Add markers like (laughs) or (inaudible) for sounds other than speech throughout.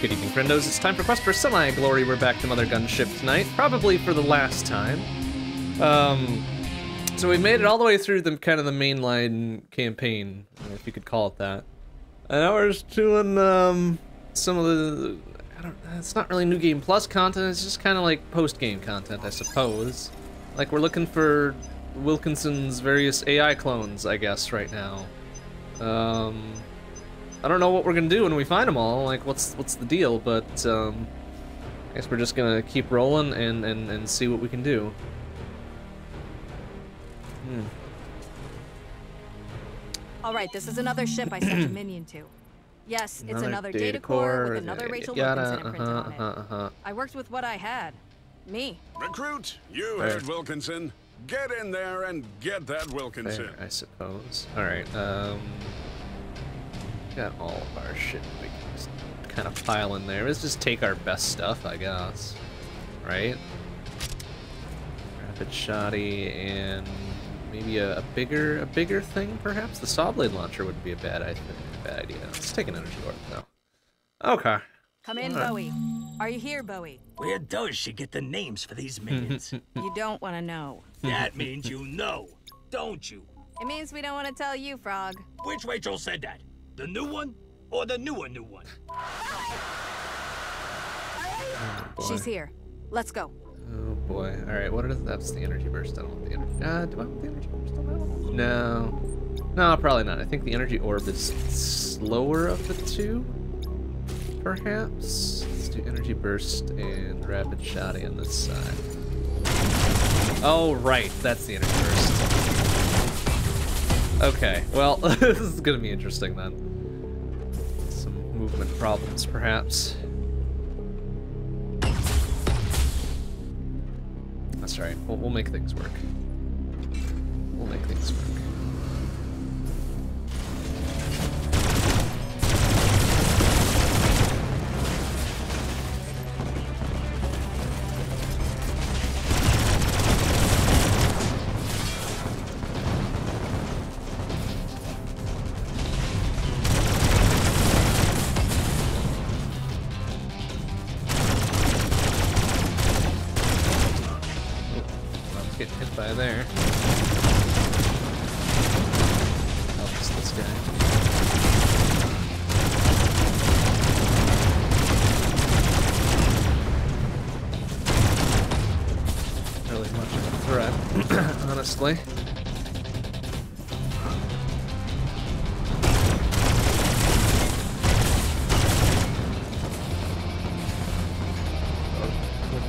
Good evening, friendos. It's time for Quest for Semi-Glory. We're back to Mother Gunship tonight, probably for the last time. Um, so we made it all the way through the kind of the mainline campaign, if you could call it that. And now we're just doing um, some of the, I don't, it's not really new game plus content. It's just kind of like post game content, I suppose. Like we're looking for Wilkinson's various AI clones, I guess, right now. Um, I don't know what we're gonna do when we find them all. Like, what's what's the deal? But um, I guess we're just gonna keep rolling and and and see what we can do. Hmm. All right, this is another ship I sent a (clears throat) minion to. Yes, it's another, data, data core, core, with another uh, Rachel yada, Wilkinson imprint uh-huh, on it. uh-huh, uh-huh. I worked with what I had. Me. Recruit, you Fair. heard Wilkinson. Get in there and get that Wilkinson. Fair, I suppose. All right. Um, got all of our shit. We can just kind of pile in there. Let's just take our best stuff, I guess. Right? Rapid shoddy and maybe a, a bigger, a bigger thing, perhaps. The saw blade launcher wouldn't be a bad, I bad idea. Let's take an energy orb though. Okay. Come in, Alright. Bowie. Are you here, Bowie? Where does she get the names for these minions? (laughs) You don't want to know. that means you know, don't you? It means we don't want to tell you, Frog. Which Rachel said that? The new one or the newer new one? Boy. She's here. Let's go. Oh boy. Alright, what is that's the energy burst? I don't want the energy uh do I want the energy burst on that one? No. No, probably not. I think the energy orb is slower of the two. Perhaps. Let's do energy burst and rapid shoddy on this side. Oh right, that's the energy burst. Okay, well, (laughs) this is gonna be interesting then. Movement problems, perhaps. That's right. We'll, we'll make things work. We'll make things work.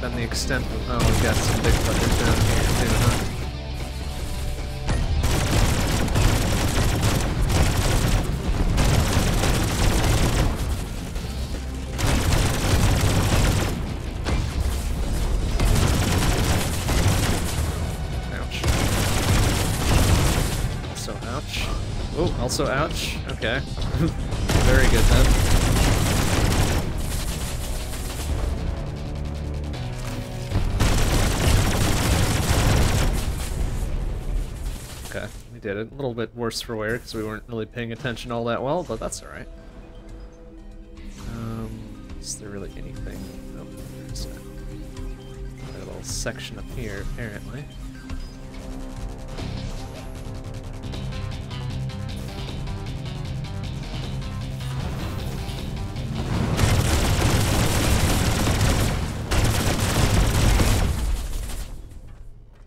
Been the extent of. Oh, we've got some big fuckers down here too, huh? Ouch. Oh, also ouch. Okay. (laughs) Very good then. Did it. A little bit worse for wear because we weren't really paying attention all that well, but that's alright. Um, is there really anything? There's a, a little section up here, apparently.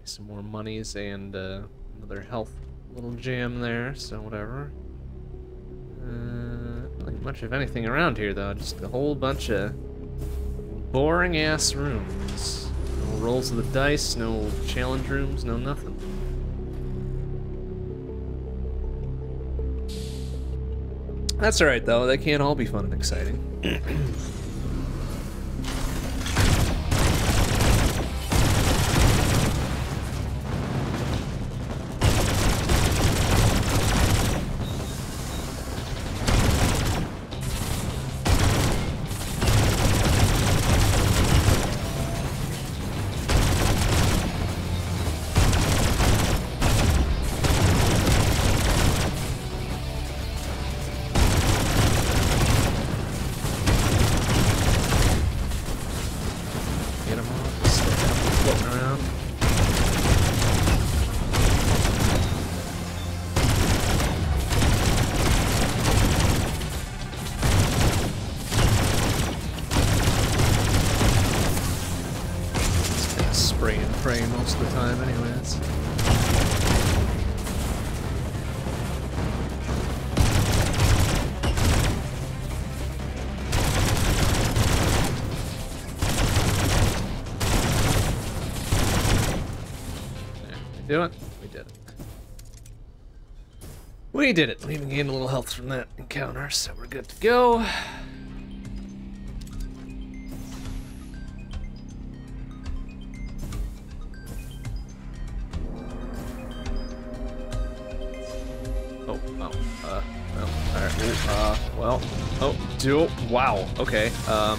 Some more monies and uh, another health little jam there, so whatever. Uh, not much of anything around here though, just a whole bunch of boring ass rooms. No rolls of the dice, no challenge rooms, no nothing. That's alright though, they can't all be fun and exciting. (clears throat) We did it. We even gained a little health from that encounter, so we're good to go. Oh, oh, uh, well, alright, uh, well, oh, wow, okay, um,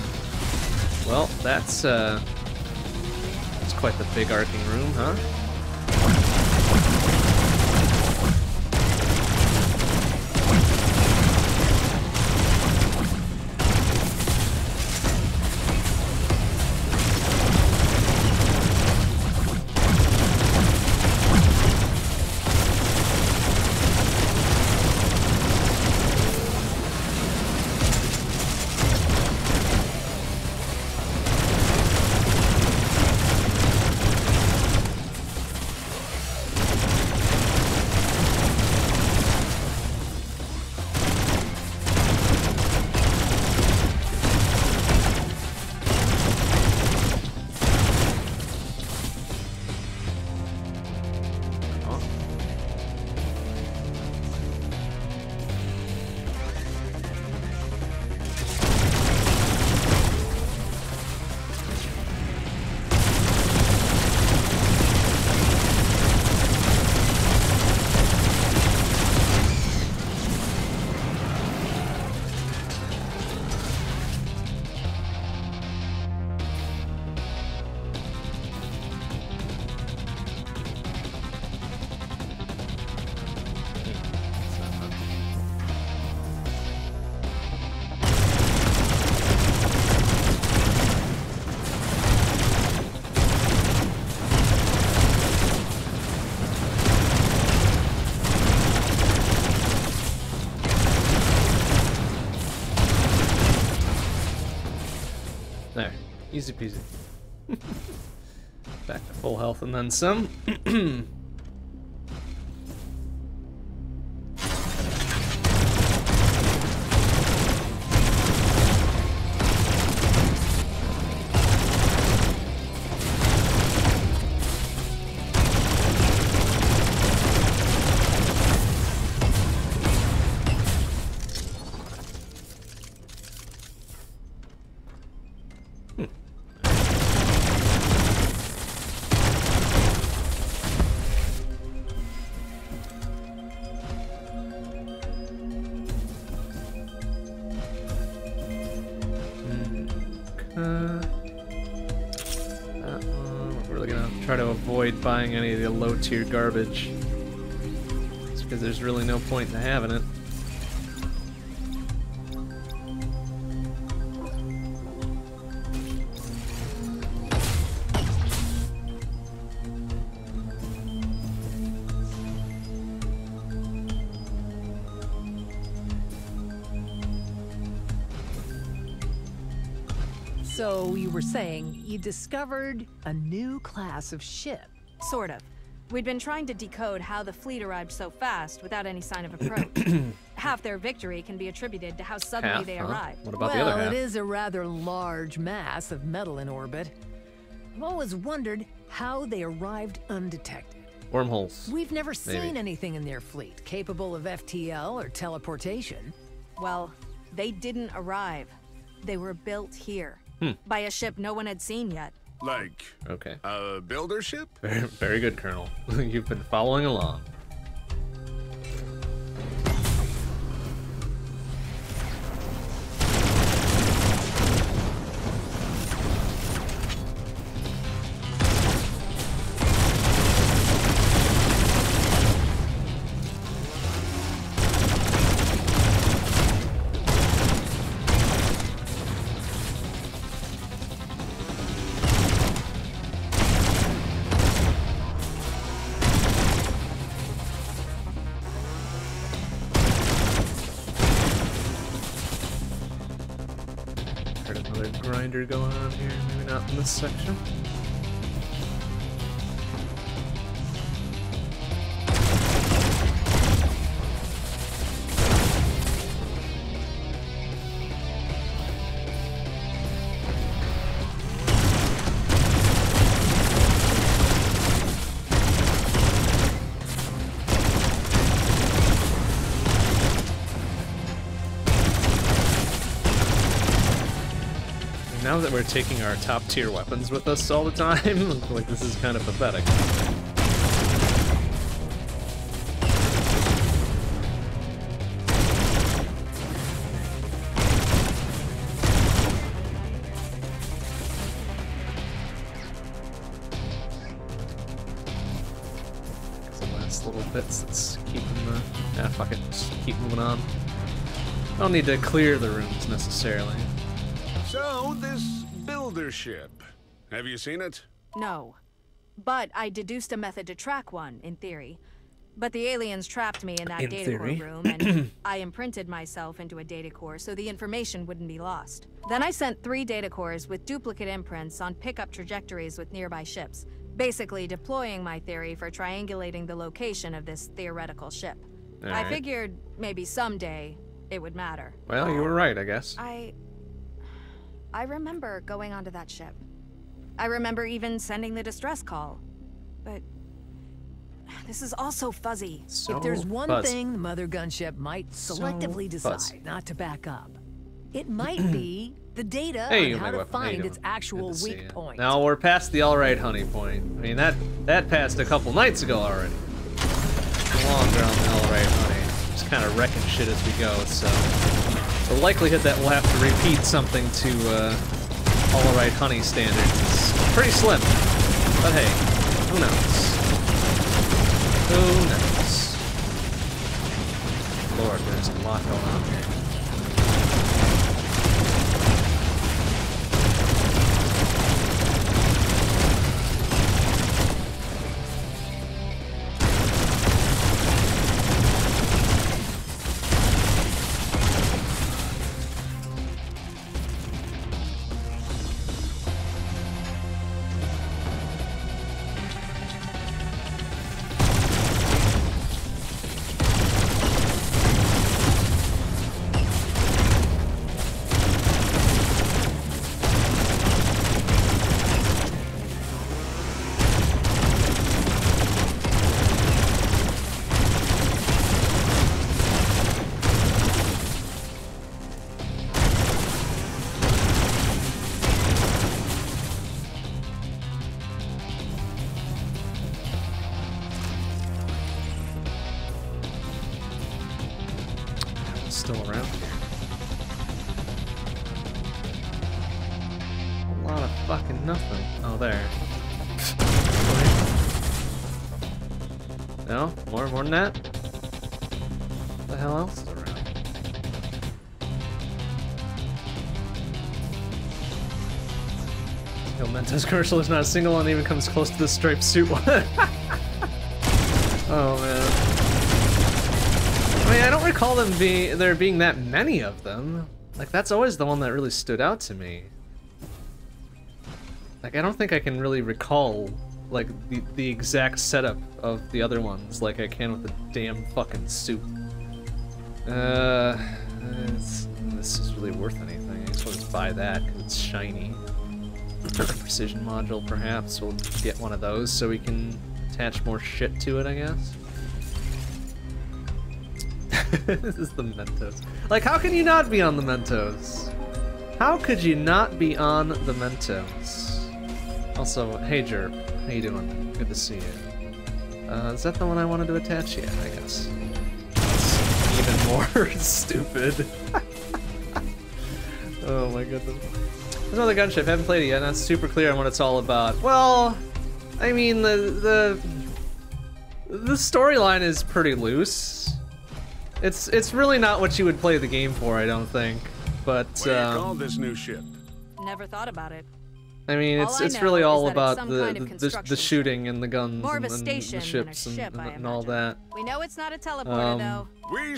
well, that's, uh, that's quite the big arcing room, huh? Easy peasy. (laughs) Back to full health and then some. Low tier garbage. Just because there's really no point in having it. So you were saying you discovered a new class of ship. Sort of. We'd been trying to decode how the fleet arrived so fast without any sign of (clears throat) approach. half their victory can be attributed to how suddenly Half, they huh? arrived. What about well, the other half? it is a rather large mass of metal in orbit. I've always wondered how they arrived undetected. Wormholes. We've never seen Maybe. anything in their fleet capable of FTL or teleportation. Well, they didn't arrive. They were built here Hmm. by a ship no one had seen yet. Like Okay. a builder ship? Very, very good, Colonel. (laughs) You've been following along. Going on here. Maybe not in this section. That we're taking our top tier weapons with us all the time, (laughs) like this is kind of pathetic. Keeping the. Ah, keep moving on. I don't need to clear the rooms necessarily. So, this builder ship. Have you seen it? No. But I deduced a method to track one, in theory. But the aliens trapped me in that In data theory. core room, and (clears throat) I imprinted myself into a data core so the information wouldn't be lost. Then I sent three data cores with duplicate imprints on pickup trajectories with nearby ships, basically deploying my theory for triangulating the location of this theoretical ship. I figured maybe someday it would matter. Well, you were right, I guess. I. I remember going onto that ship. I remember even sending the distress call. But. This is all so fuzzy. So if there's one fuzzy. thing the mother gunship might selectively decide fuzzy. not to back up, it might (clears throat) be the data Hey, on how to Weapon, how find its actual Good to see weak point. Now we're past the all right honey point. I mean that that passed a couple nights ago already. Longer on the all right honey. Just kind of wrecking shit as we go. So the likelihood that we'll have to repeat something to uh, all right honey standards is pretty slim. But hey, who knows? Who knows? Lord, there's a lot going on here. The hell else around? Yo, Mentos (laughs) commercial is not a single one that even comes close to the striped suit one. (laughs) oh, man. I mean, I don't recall them being there being that many of them. Like that's always the one that really stood out to me. Like I don't think I can really recall like the the exact setup of the other ones like I can with the damn fucking suit. Uh, this is really worth anything. I guess I'll just buy that because it's shiny. (laughs) Precision module, perhaps we'll get one of those so we can attach more shit to it. I guess. (laughs) this is the Mentos. Like, how can you not be on the Mentos? How could you not be on the Mentos? Also, hey Jerp, how you doing? Good to see you. Uh, is that the one I wanted to attach? Yeah, I guess. It's even more (laughs) stupid. (laughs) oh my goodness. There's another gunship. Haven't played it yet. Not super clear on what it's all about. Well, I mean the the the storyline is pretty loose. It's it's really not what you would play the game for, I don't think. But What do you call um, this new ship? Never thought about it. I mean, it's I it's really all about the kind of the, the, the shooting and the guns More of and, and the ships and, ship, and, I and all that. We know it's not a teleporter, Um, though.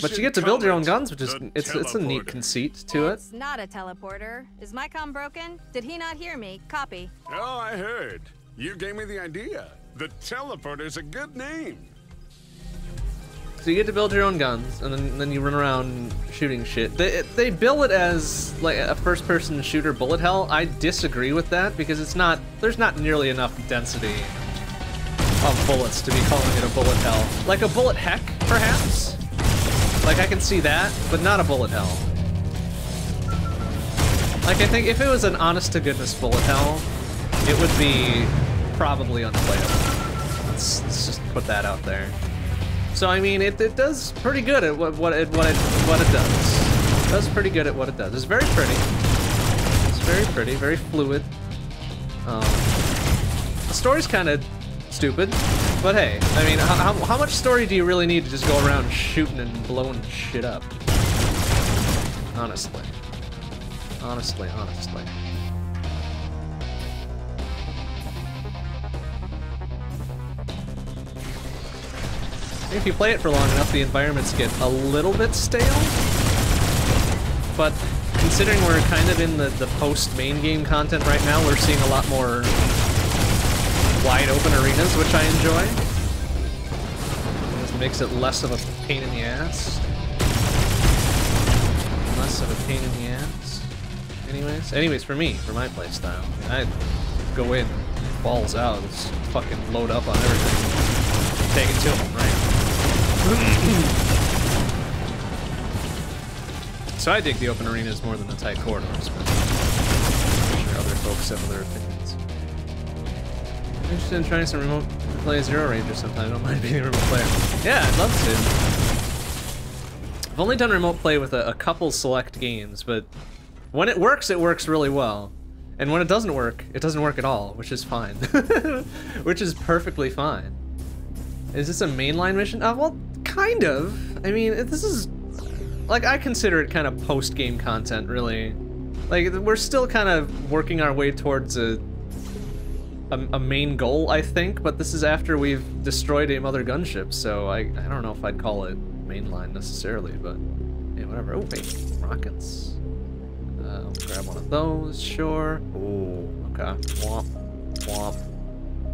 But you get to build your own guns, which is it's it's a neat conceit to it. It's not a teleporter. Is my comm broken? Did he not hear me? Copy. Oh, I heard. You gave me the idea. The teleporter's a good name. So you get to build your own guns, and then, then you run around shooting shit. They, they bill it as like a first-person shooter bullet hell. I disagree with that because it's not. There's not nearly enough density of bullets to be calling it a bullet hell. Like a bullet heck, perhaps. Like I can see that, but not a bullet hell. Like, I think if it was an honest-to-goodness bullet hell, it would be probably unplayable. Let's, let's just put that out there. So, I mean, it, it does pretty good at what, what, it, what, it, what it does. It does pretty good at what it does. It's very pretty. It's very pretty, very fluid. Um, the story's kind of stupid, but hey, I mean, how, how much story do you really need to just go around shooting and blowing shit up? Honestly. Honestly, honestly. If you play it for long enough, the environments get a little bit stale. But considering we're kind of in the, the post-main game content right now, we're seeing a lot more wide open arenas, which I enjoy. This makes it less of a pain in the ass. Less of a pain in the ass. Anyways, anyways, for me, for my playstyle, I go in, balls out, just fucking load up on everything. Take it to them, right? So I dig the open arenas more than the tight corridors, but I'm sure other folks have other opinions. I'm interested in trying some remote play Zero Ranger sometime. I don't mind being a remote player. Yeah, I'd love to. I've only done remote play with a, a couple select games, but when it works, it works really well. And when it doesn't work, it doesn't work at all, which is fine. (laughs) which is perfectly fine. Is this a mainline mission? Uh, well, kind of. I mean, this is... Like, I consider it kind of post-game content, really. Like, we're still kind of working our way towards a, a, a main goal, I think, but this is after we've destroyed a mother gunship, so I, I don't know if I'd call it mainline necessarily, but yeah, whatever. Oh, wait, rockets. Uh, I'll grab one of those, sure. Oh, okay. Womp, womp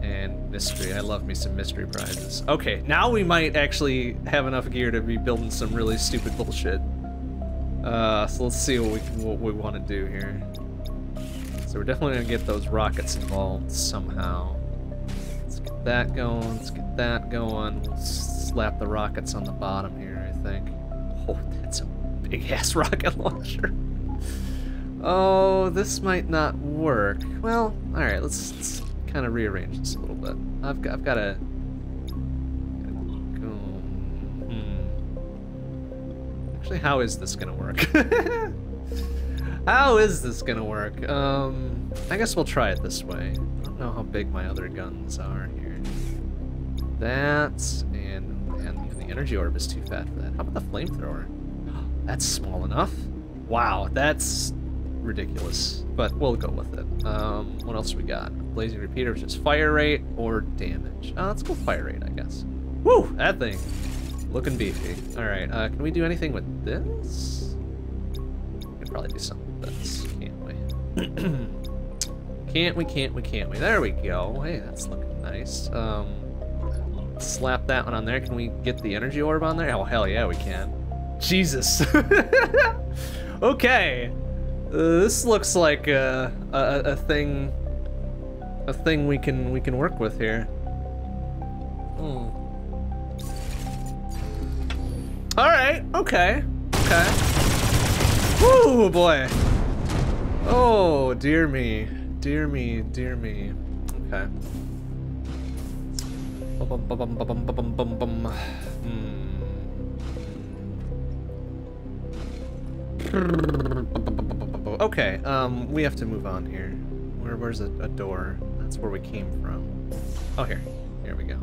and mystery. I love me some mystery prizes. Okay, now we might actually have enough gear to be building some really stupid bullshit. Uh, so let's see what we what we want to do here. So we're definitely gonna get those rockets involved somehow. Let's get that going. Let's get that going. We'll slap the rockets on the bottom here. I think. Oh, that's a big ass (laughs) rocket launcher. Oh, this might not work. Well, all right. Let's, let's kind of rearrange this a little bit. I've got, I've got to go. Hmm. Actually, how is this gonna work? (laughs) how is this gonna work? Um, I guess we'll try it this way. I don't know how big my other guns are here. That and and the energy orb is too fat for that. How about the flamethrower? (gasps) That's small enough. Wow, that's ridiculous, but we'll go with it. Um, what else we got? Blazing repeater, which is fire rate or damage. Uh, let's go fire rate, I guess. Woo! That thing. Looking beefy. Alright, uh, can we do anything with this? We can probably do something with this, can't we? (clears throat) can't we, can't we, can't we? There we go. Hey, that's looking nice. Um, slap that one on there. Can we get the energy orb on there? Oh, hell yeah, we can. Jesus. (laughs) okay. Uh, this looks like a, a, a thing a thing we can we can work with here. Hmm. All right. Okay. Okay. Woo boy. Oh dear me, dear me, dear me. Okay. Bum, bum, bum, bum, bum, bum, bum, bum. Hmm. Okay. Um, we have to move on here. Where, where's a, a door? That's where we came from. Oh, here. Here we go.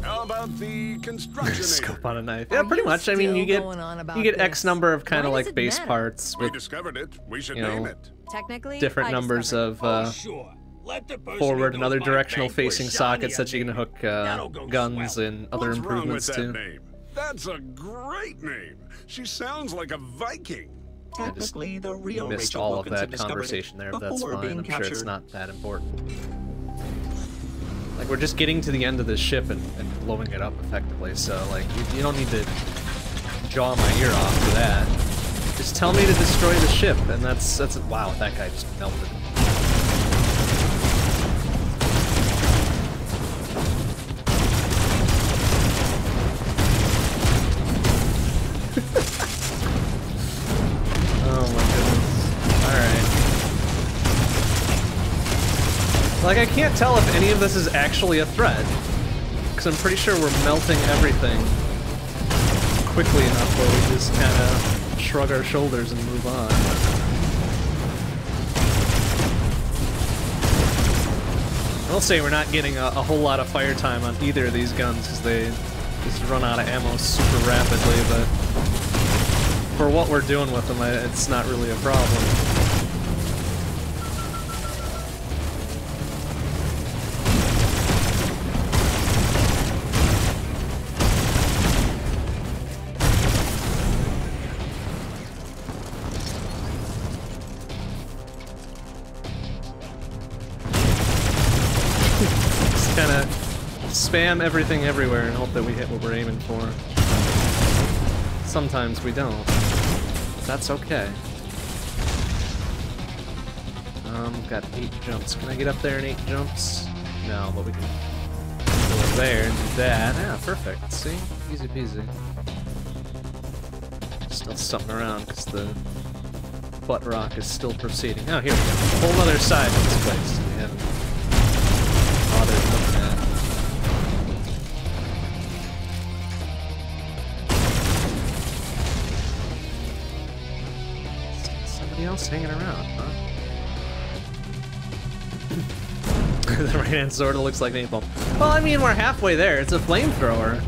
How about the construction (laughs) Scope on a knife. Yeah, pretty much. I mean, you get going on about you get X number of kind of like base matter? parts We with discovered it. We should you name know, it. Technically, different I numbers of uh, oh, sure. Let the forward and other directional bang for a facing sockets that you can hook uh, guns swell. and other What's wrong with improvements that to. name? That's a great name. She sounds like a Viking. Technically, the real missed Rachel all of Wilkinson that conversation there, but that's fine. I'm sure it's not that important. Like, we're just getting to the end of this ship and, and blowing it up effectively, so, like, you, you don't need to jaw my ear off for that. Just tell me to destroy the ship, and that's, that's, wow, that guy just melted. I can't tell if any of this is actually a threat. Because I'm pretty sure we're melting everything quickly enough where we just kind of shrug our shoulders and move on. I'll say we're not getting a, a whole lot of fire time on either of these guns because they just run out of ammo super rapidly, but for what we're doing with them, it's not really a problem. Spam everything everywhere and hope that we hit what we're aiming for. Sometimes we don't. That's okay. Um, got eight jumps. Can I get up there in eight jumps? No, but we can go over there and do that. Yeah, perfect. See? Easy peasy. Still something around because the butt rock is still proceeding. Oh, here we go. Whole other side of this place. Else hanging around, huh? (laughs) (laughs) the right hand sort of looks like napalm. Well, I mean, we're halfway there. It's a flamethrower.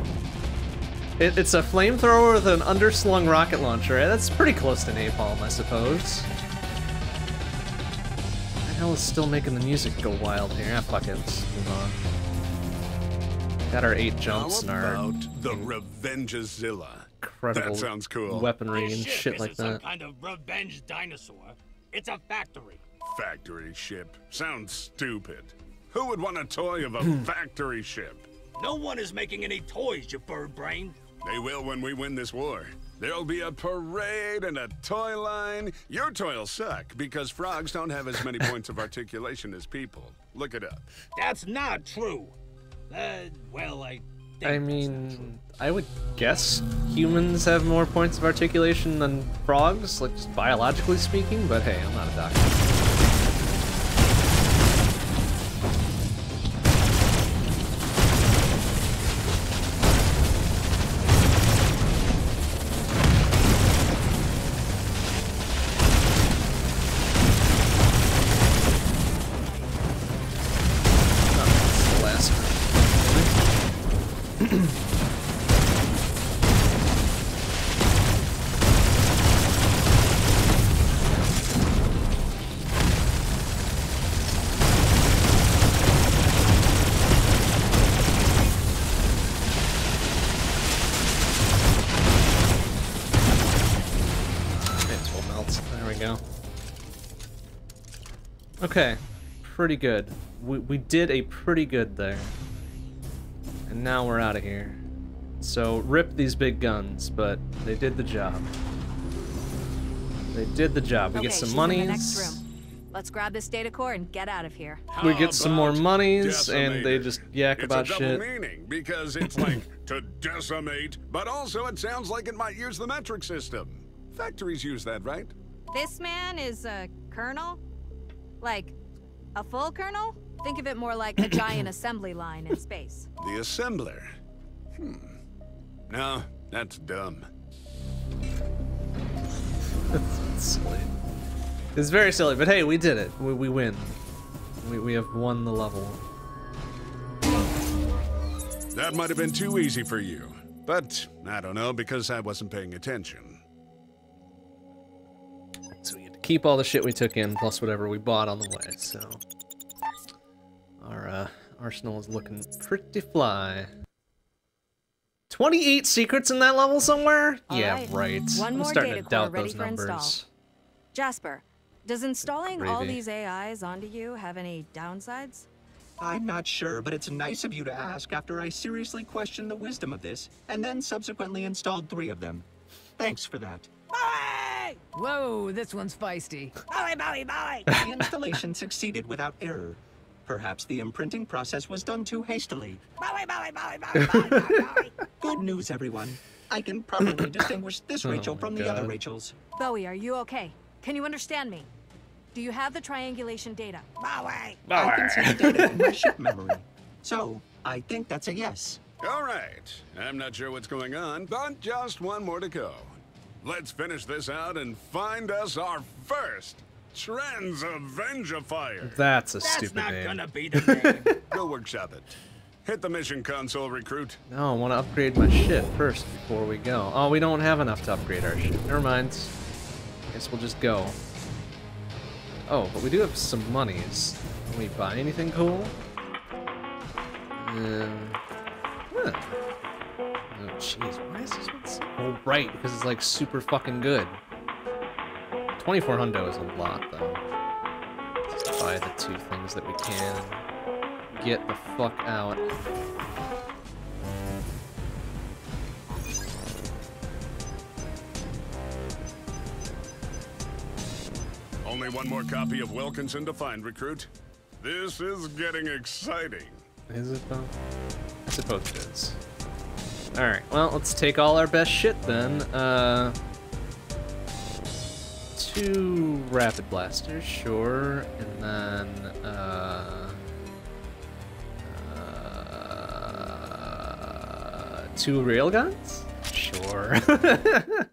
It, it's a flamethrower with an underslung rocket launcher. That's pretty close to napalm, I suppose. The hell is still making the music go wild here? Ah, fuck it. Let's move on. Got our eight jumps and our about the Revengezilla? Incredible That sounds cool. weaponry This and ship shit isn't like some that. kind of revenge dinosaur. It's a factory. Factory ship. Sounds stupid. Who would want a toy of a (clears throat) factory ship? No one is making any toys, you bird brain. They will when we win this war. There'll be a parade and a toy line. Your toy'll suck because frogs don't have as many (laughs) points of articulation as people. Look it up. That's not true. Uh, well, I. I that's not true. mean, I would guess humans have more points of articulation than frogs, like just biologically speaking, but hey, I'm not a doctor. Okay, pretty good. We, we did a pretty good there. And now we're out of here. So, rip these big guns, but they did the job. They did the job. We okay, get some she's monies. in the next room. Let's grab this data core and get out of here. We get some more about monies, and they just yak it's about a double shit. meaning because it's (coughs) like to decimate, but also it sounds like it might use the metric system. Factories use that, right? This man is a colonel? Like, a full colonel? Think of it more like a (coughs) giant assembly line in space. The assembler. Hmm. No, that's dumb. It's silly. It's very silly, but hey, we did it. We, we win. We, we have won the level. That might have been too easy for you. But I don't know because I wasn't paying attention. Keep all the shit we took in, plus whatever we bought on the way, so... Our, uh, arsenal is looking pretty fly. 28 secrets in that level somewhere? All yeah, right. right. One I'm more starting data to doubt core ready those for install. numbers. Jasper, does installing all these AIs onto you have any downsides? I'm not sure, but it's nice of you to ask after I seriously questioned the wisdom of this, and then subsequently installed three of them. Thanks for that. Bowie! Whoa, this one's feisty. Bowie, Bowie, Bowie! The installation succeeded without error. Perhaps the imprinting process was done too hastily. Bowie, Bowie, Bowie, Bowie, Bowie, Bowie, Bowie. Good news, everyone. I can properly (coughs) distinguish this Oh Rachel my from the other Rachels. Bowie, are you okay? Can you understand me? Do you have the triangulation data? Bowie. I can see the data in my ship memory. So, I think that's a yes. All right. I'm not sure what's going on, but just one more to go. Let's finish this out and find us our first Trends Avengerifier. That's a That's stupid not gonna be the name. (laughs) Go workshop it. Hit the mission console, recruit. No, I want to upgrade my ship first before we go. Oh, we don't have enough to upgrade our ship. Never mind. Guess we'll just go. Oh, but we do have some monies. Can we buy anything cool? Uh, huh. Jeez. Why is this one so... Oh, right, because it's, like, super fucking good. 24 hundo is a lot, though. Just buy the two things that we can. Get the fuck out. Only one more copy of Wilkinson to find, recruit. This is getting exciting. Is it though? I suppose it is. Alright, well, let's take all our best shit then. Uh, two rapid blasters, sure, and then uh, uh, two railguns, sure. (laughs)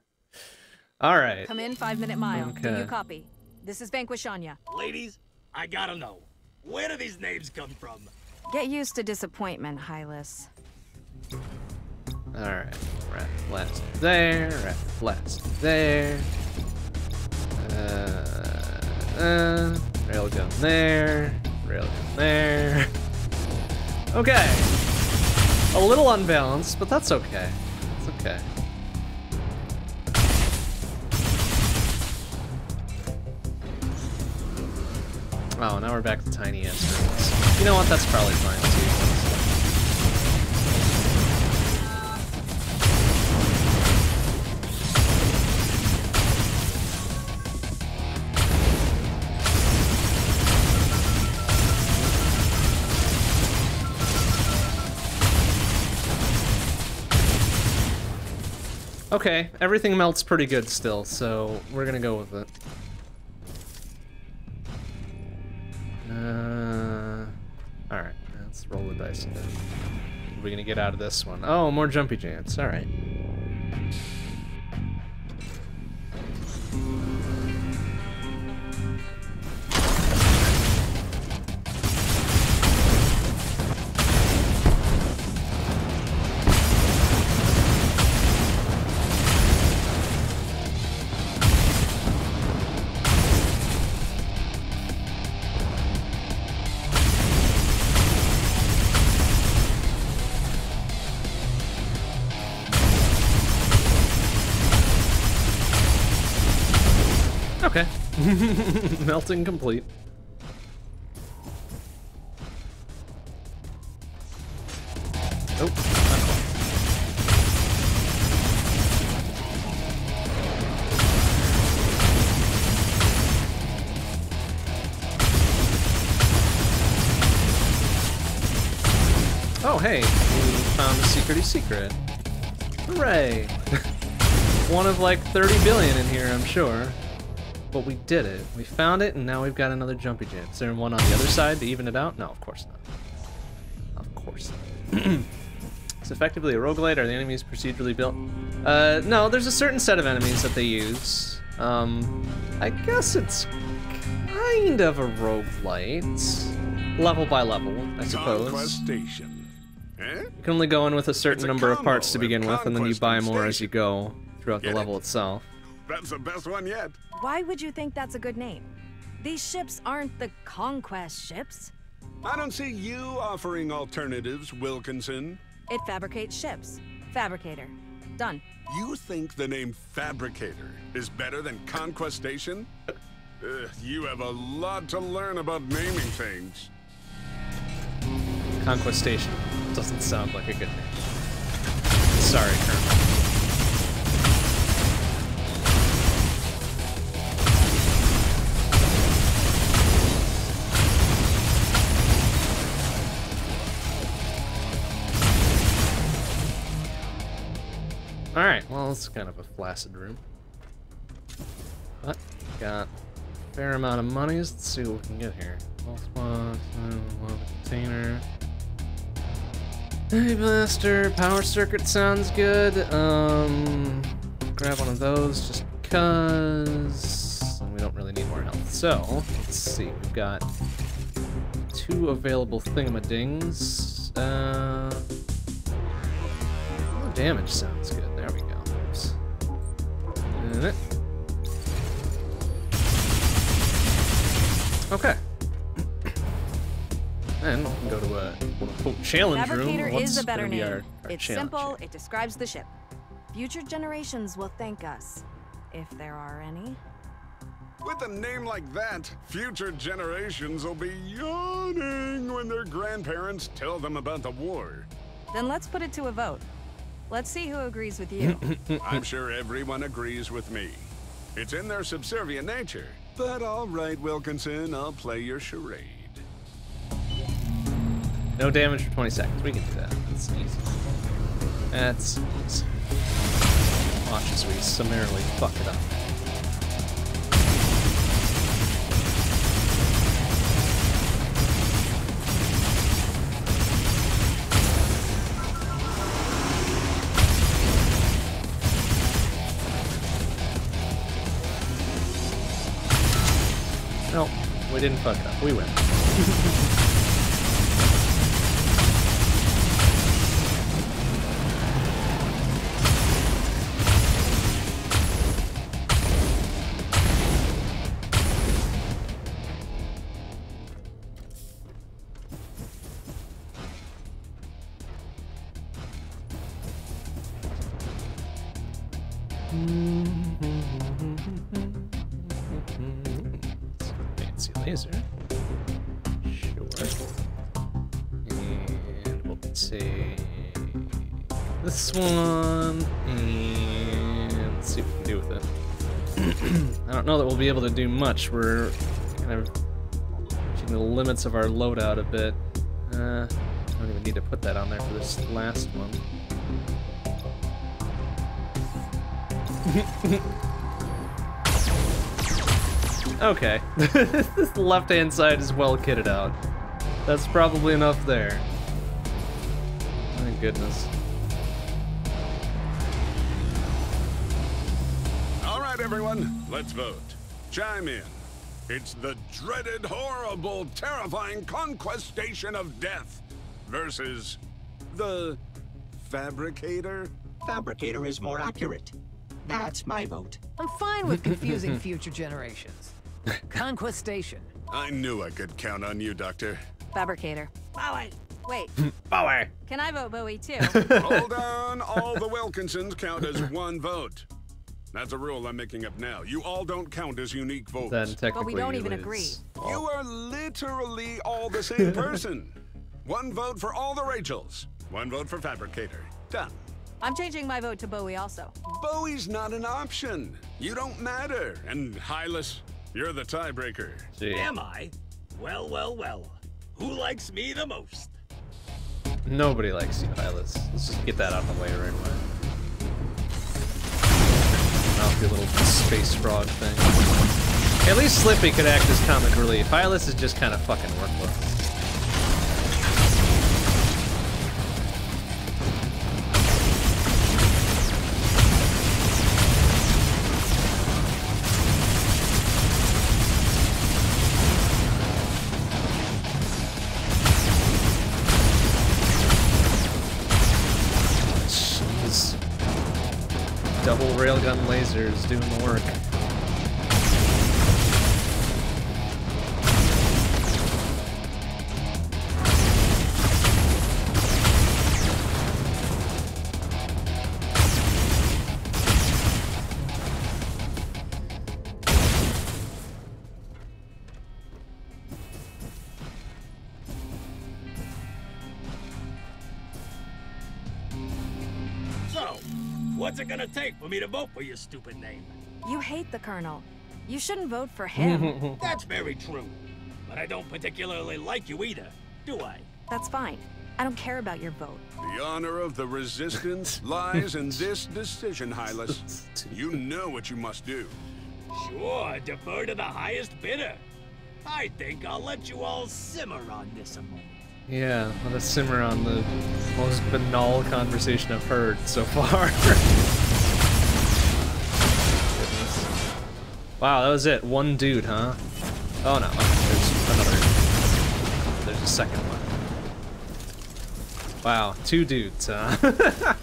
all right. Come in, five minute mile. Do you copy? This is Vanquish Anya. Ladies, I gotta know. Where do these names come from? Get used to disappointment, Hylas. Alright, rapid blast there, rapid blast there. Uh, uh, railgun there, railgun there. (laughs) Okay. A little unbalanced, but that's okay. It's okay. Oh, now we're back to tiny turtles. You know what? That's probably fine too. Okay, everything melts pretty good still, so we're gonna go with it. Uh, alright, let's roll the dice again. What are we gonna get out of this one? Oh, more jumpy jants, alright. Melting complete. Oh. Hey, we found a secrety secret. Hooray! (laughs) One of like 30 billion in here, I'm sure. But we did it. We found it, and now we've got another jumpy jam. Is there one on the other side to even it out? No, of course not. Of course not. (clears throat) it's effectively a roguelite. Are the enemies procedurally built? Uh, no, there's a certain set of enemies that they use. Um, I guess it's kind of a roguelite. Level by level, I suppose. Station. Eh? You can only go in with a certain a number of parts to begin with, and then you buy more as you go throughout the Get it? level itself. That's the best one yet. Why would you think that's a good name? These ships aren't the conquest ships. I don't see you offering alternatives, Wilkinson. It fabricates ships. Fabricator. Done. You think the name Fabricator is better than Conquest Station? (laughs) Ugh, you have a lot to learn about naming things. Conquest Station doesn't sound like a good name. Sorry, Colonel. Alright, well, it's kind of a flaccid room. But, got fair amount of monies. Let's see what we can get here. Box, one container. Hey blaster, power circuit sounds good. Um, grab one of those just because we don't really need more health. So let's see, we've got two available thingamadings. Uh, oh, damage sounds good. Okay. Then we can go to uh, oh, a quote challenge Fabricator room. What's is a better gonna be name. our- our it's challenge simple, it describes the ship. Future generations will thank us, if there are any. With a name like that, future generations will be yawning when their grandparents tell them about the war. Then let's put it to a vote. Let's see who agrees with you. (laughs) I'm sure everyone agrees with me. It's in their subservient nature. But all right, Wilkinson, I'll play your charade. No damage for 20 seconds. We can do that. That's easy. That's easy. Watch as we summarily fuck it up. We didn't fuck up. We win. (laughs) We'll take this one and let's see what we can do with it. (clears throat) I don't know that we'll be able to do much. We're kind of reaching the limits of our loadout a bit. Uh, I don't even need to put that on there for this last one. (laughs) Okay. (laughs) the left hand side is well kitted out. That's probably enough there. My goodness. All right, everyone, let's vote. Chime in. It's the dreaded, horrible, terrifying conquest station of death versus the fabricator. Fabricator is more accurate. That's my vote. I'm fine with confusing future generations. (laughs) Conquest Station. I knew I could count on you, Doctor. Fabricator. Bowie. Wait, (laughs) Bowie! can I vote Bowie too? (laughs) Hold on, all the Wilkinsons count as one vote. That's a rule I'm making up now. You all don't count as unique votes. Then technically don't even lose. agree. You are literally all the same (laughs) person. One vote for all the Rachels. One vote for Fabricator. Done. I'm changing my vote to Bowie also. Bowie's not an option. You don't matter. And Hylas, you're the tiebreaker. Gee, Am I? Well, well, well. Who likes me the most? Nobody likes you, Hylas. Let's just get that out of the way right away. Off your little space frog thing. At least Slippy could act as comic relief. Hylas is just kind of fucking worthless. It gonna take for me to vote for your stupid name? You hate the Colonel. You shouldn't vote for him. (laughs) That's very true. But I don't particularly like you either, do I? That's fine. I don't care about your vote. The honor of the resistance (laughs) lies in this decision, Hylas. You know what you must do. Sure, defer to the highest bidder. I think I'll let you all simmer on this a moment. Yeah, let us simmer on the most banal conversation I've heard so far. (laughs) Wow, that was it. One dude, huh? Oh no, there's another. There's a second one. Wow, two dudes, huh? (laughs)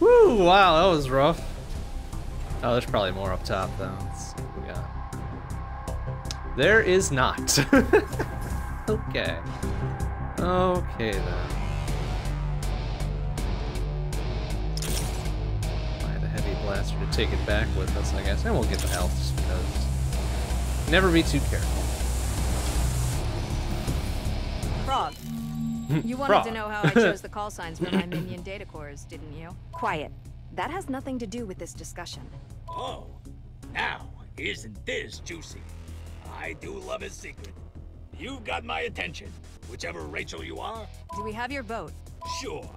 Woo! Wow, that was rough. Oh, there's probably more up top though. There is not. (laughs) okay. Okay then. Blaster to take it back with us, I guess. And we'll get the health just because. Never be too careful. Frog. (laughs) You wanted Frog. to know how I chose the (laughs) call signs for my minion data cores, didn't you? Quiet. That has nothing to do with this discussion. Oh, now, isn't this juicy? I do love a secret. You've got my attention, whichever Rachel you are. Do we have your vote? Sure.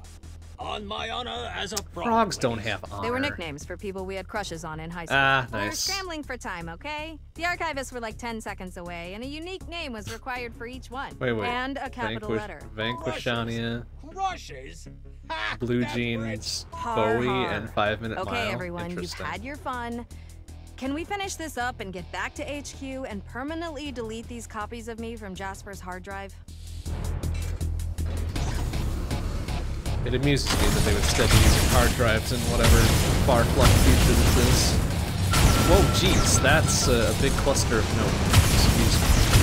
On my honor as a frog. Frogs don't have honor. They were nicknames for people we had crushes on in high school. Ah, nice. We were scrambling for time, okay? The archivists were like 10 seconds away, and a unique name was required for each one. Wait, wait. And a capital Vanquish, letter. Vanquishania, Crushes? Ha, Blue Jeans, rich. Har, Bowie, har. and Five Minute Okay, Mile. everyone, you've had your fun. Can we finish this up and get back to HQ and permanently delete these copies of me from Jasper's hard drive? It amuses me that they would still be using hard drives in whatever far-flung future this is. Whoa, jeez, that's a big cluster of notes. Excuse me.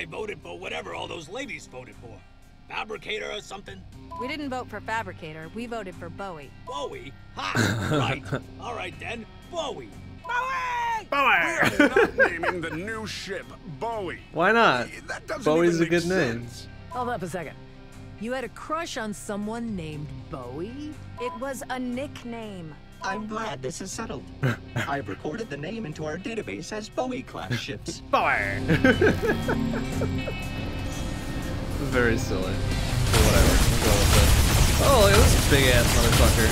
I voted for whatever all those ladies voted for. Fabricator or something? We didn't vote for Fabricator, we voted for Bowie. Bowie? Ha! (laughs) right. All right then. Bowie. Bowie! Bowie! We're not (laughs) naming the new ship Bowie. Why not? That doesn't Bowie's even a make good name. Hold up a second. You had a crush on someone named Bowie? It was a nickname. I'm glad this is settled. (laughs) I've recorded the name into our database as Bowie class ships. (laughs) Bowie! Very silly. But whatever, we'll go with it. Oh, look at this big ass motherfucker.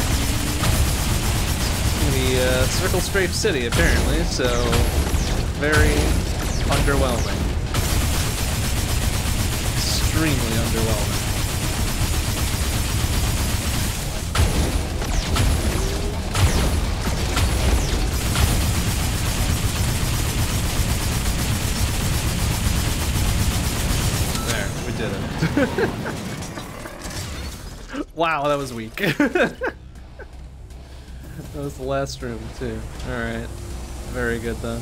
The uh, Circle Strafe City, apparently, so very underwhelming. Extremely underwhelming. (laughs) wow, that was weak. (laughs) that was the last room, too. Alright. Very good, then.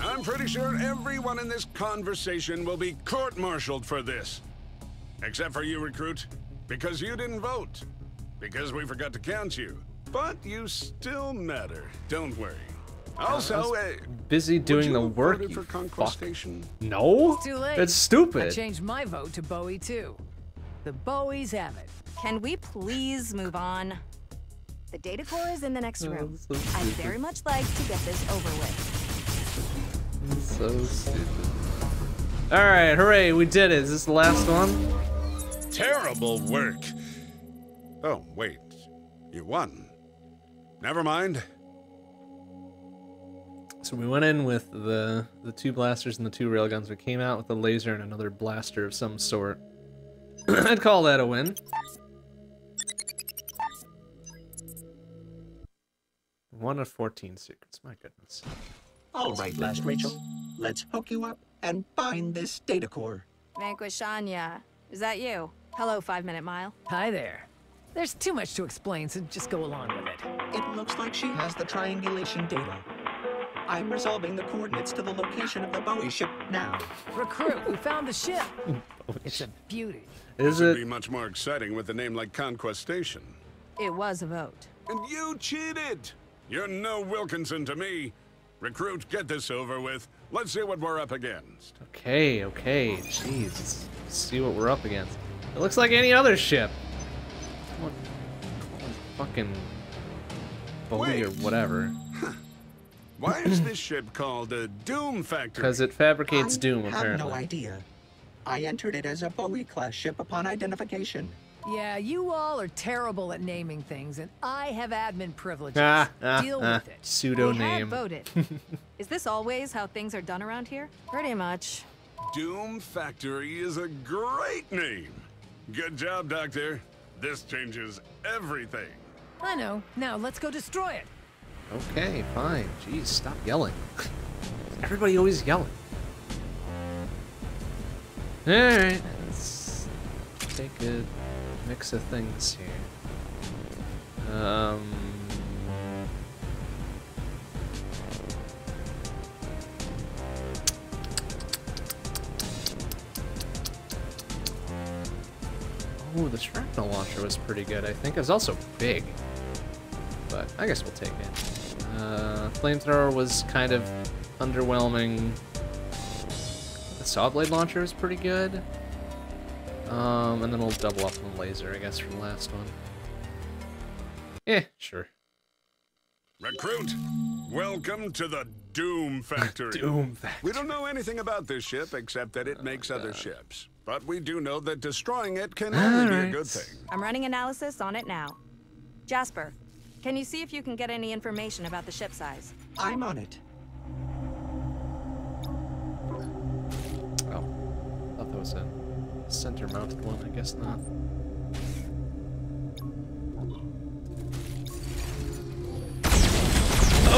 I'm pretty sure everyone in this conversation will be court-martialed for this. Except for you, recruit. Because you didn't vote. Because we forgot to count you. But you still matter, don't worry. Also, uh, Busy doing the work, you for fuck. Conquest Station? No? Too late. It's I changed my vote to Bowie too. The Bowies have it. Can we please move on? The data core is in the next Oh, room. that's so I'd very much like to get this over with. So stupid. Alright, hooray, we did it. Is this the last one? Terrible work. Oh, wait. You won. Never mind. So we went in with the the two blasters and the two railguns. We came out with a laser and another blaster of some sort. (clears throat) I'd call that a win. One of 14 secrets. My goodness. All right, last Rachel. Let's hook you up and find this data core. Vanquish Anya. Is that you? Hello, Five Minute Mile. Hi there. There's too much to explain, so just go along with it. It looks like she has the triangulation data. I'm resolving the coordinates to the location of the Bowie ship now. Recruit, we found the ship. (laughs) Oh, it's a beauty. Is Would be much more exciting with a name like Conquest Station. It was a vote. And you cheated! You're no Wilkinson to me. Recruit, get this over with. Let's see what we're up against. Okay, okay. Jeez, let's see what we're up against. It looks like any other ship. What, what fucking Bowie or Wait. whatever. Why is this ship called a Doom Factory? Because it fabricates I doom, have apparently. no idea. I entered it as a Bowie class ship upon identification. Yeah, you all are terrible at naming things, and I have admin privileges. Ah, ah, Deal ah. with it. Pseudo we had name. voted. (laughs) Is this always how things are done around here? Pretty much. Doom Factory is a great name. Good job, Doctor. This changes everything. I know. Now let's go destroy it. Okay, fine. Jeez, stop yelling. (laughs) Everybody always yelling. Alright, let's take a mix of things here. Um. Oh, the shrapnel launcher was pretty good, I think. It was also big but I guess we'll take it. Uh, flamethrower was kind of underwhelming. The saw blade launcher is pretty good. Um, and then we'll double up on the laser, I guess, from the last one. Yeah, sure. Recruit, welcome to the Doom (laughs) Factory. Doom Factory. We don't know anything about this ship except that it makes other ships. But we do know that destroying it can only be a good thing. I'm running analysis on it now. Jasper, can you see if you can get any information about the ship size? I'm on it. Oh, thought that was a center mounted one. I guess not.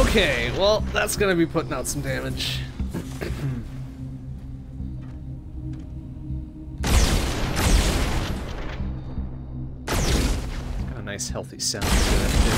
Okay, well, that's gonna be putting out some damage. It's (clears throat) got a nice healthy sound to it,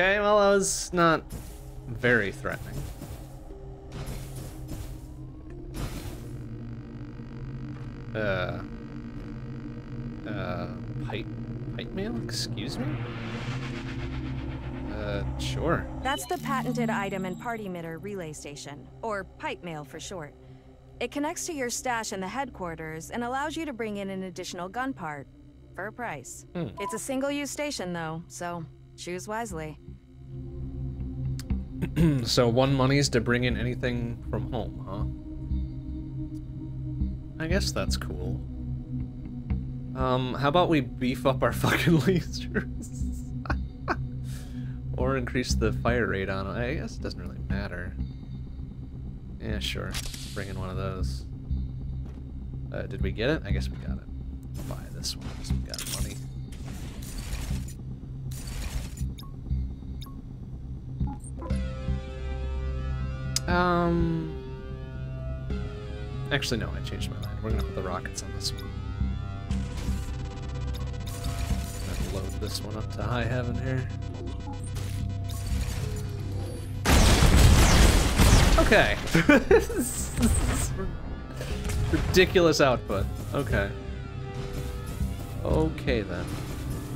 okay, well, that was not very threatening. Uh. Uh. Pipe. Pipe mail? Excuse me? Uh, sure. That's the patented item in party emitter relay station, or pipe mail for short. It connects to your stash in the headquarters and allows you to bring in an additional gun part for a price. Hmm. It's a single-use station though, so choose wisely. (clears throat) so one money's to bring in anything from home, huh? I guess that's cool. Um, how about we beef up our (laughs) fucking lasers? or increase the fire rate on them. I guess it doesn't really matter. Yeah, sure. Bring in one of those. Uh, did we get it? I guess we got it. Buy this one because we got money. Um. Actually, no, I changed my mind. We're gonna put the rockets on this one. Gonna load this one up to high heaven here. Okay. This (laughs) is Ridiculous output. Okay. Okay then.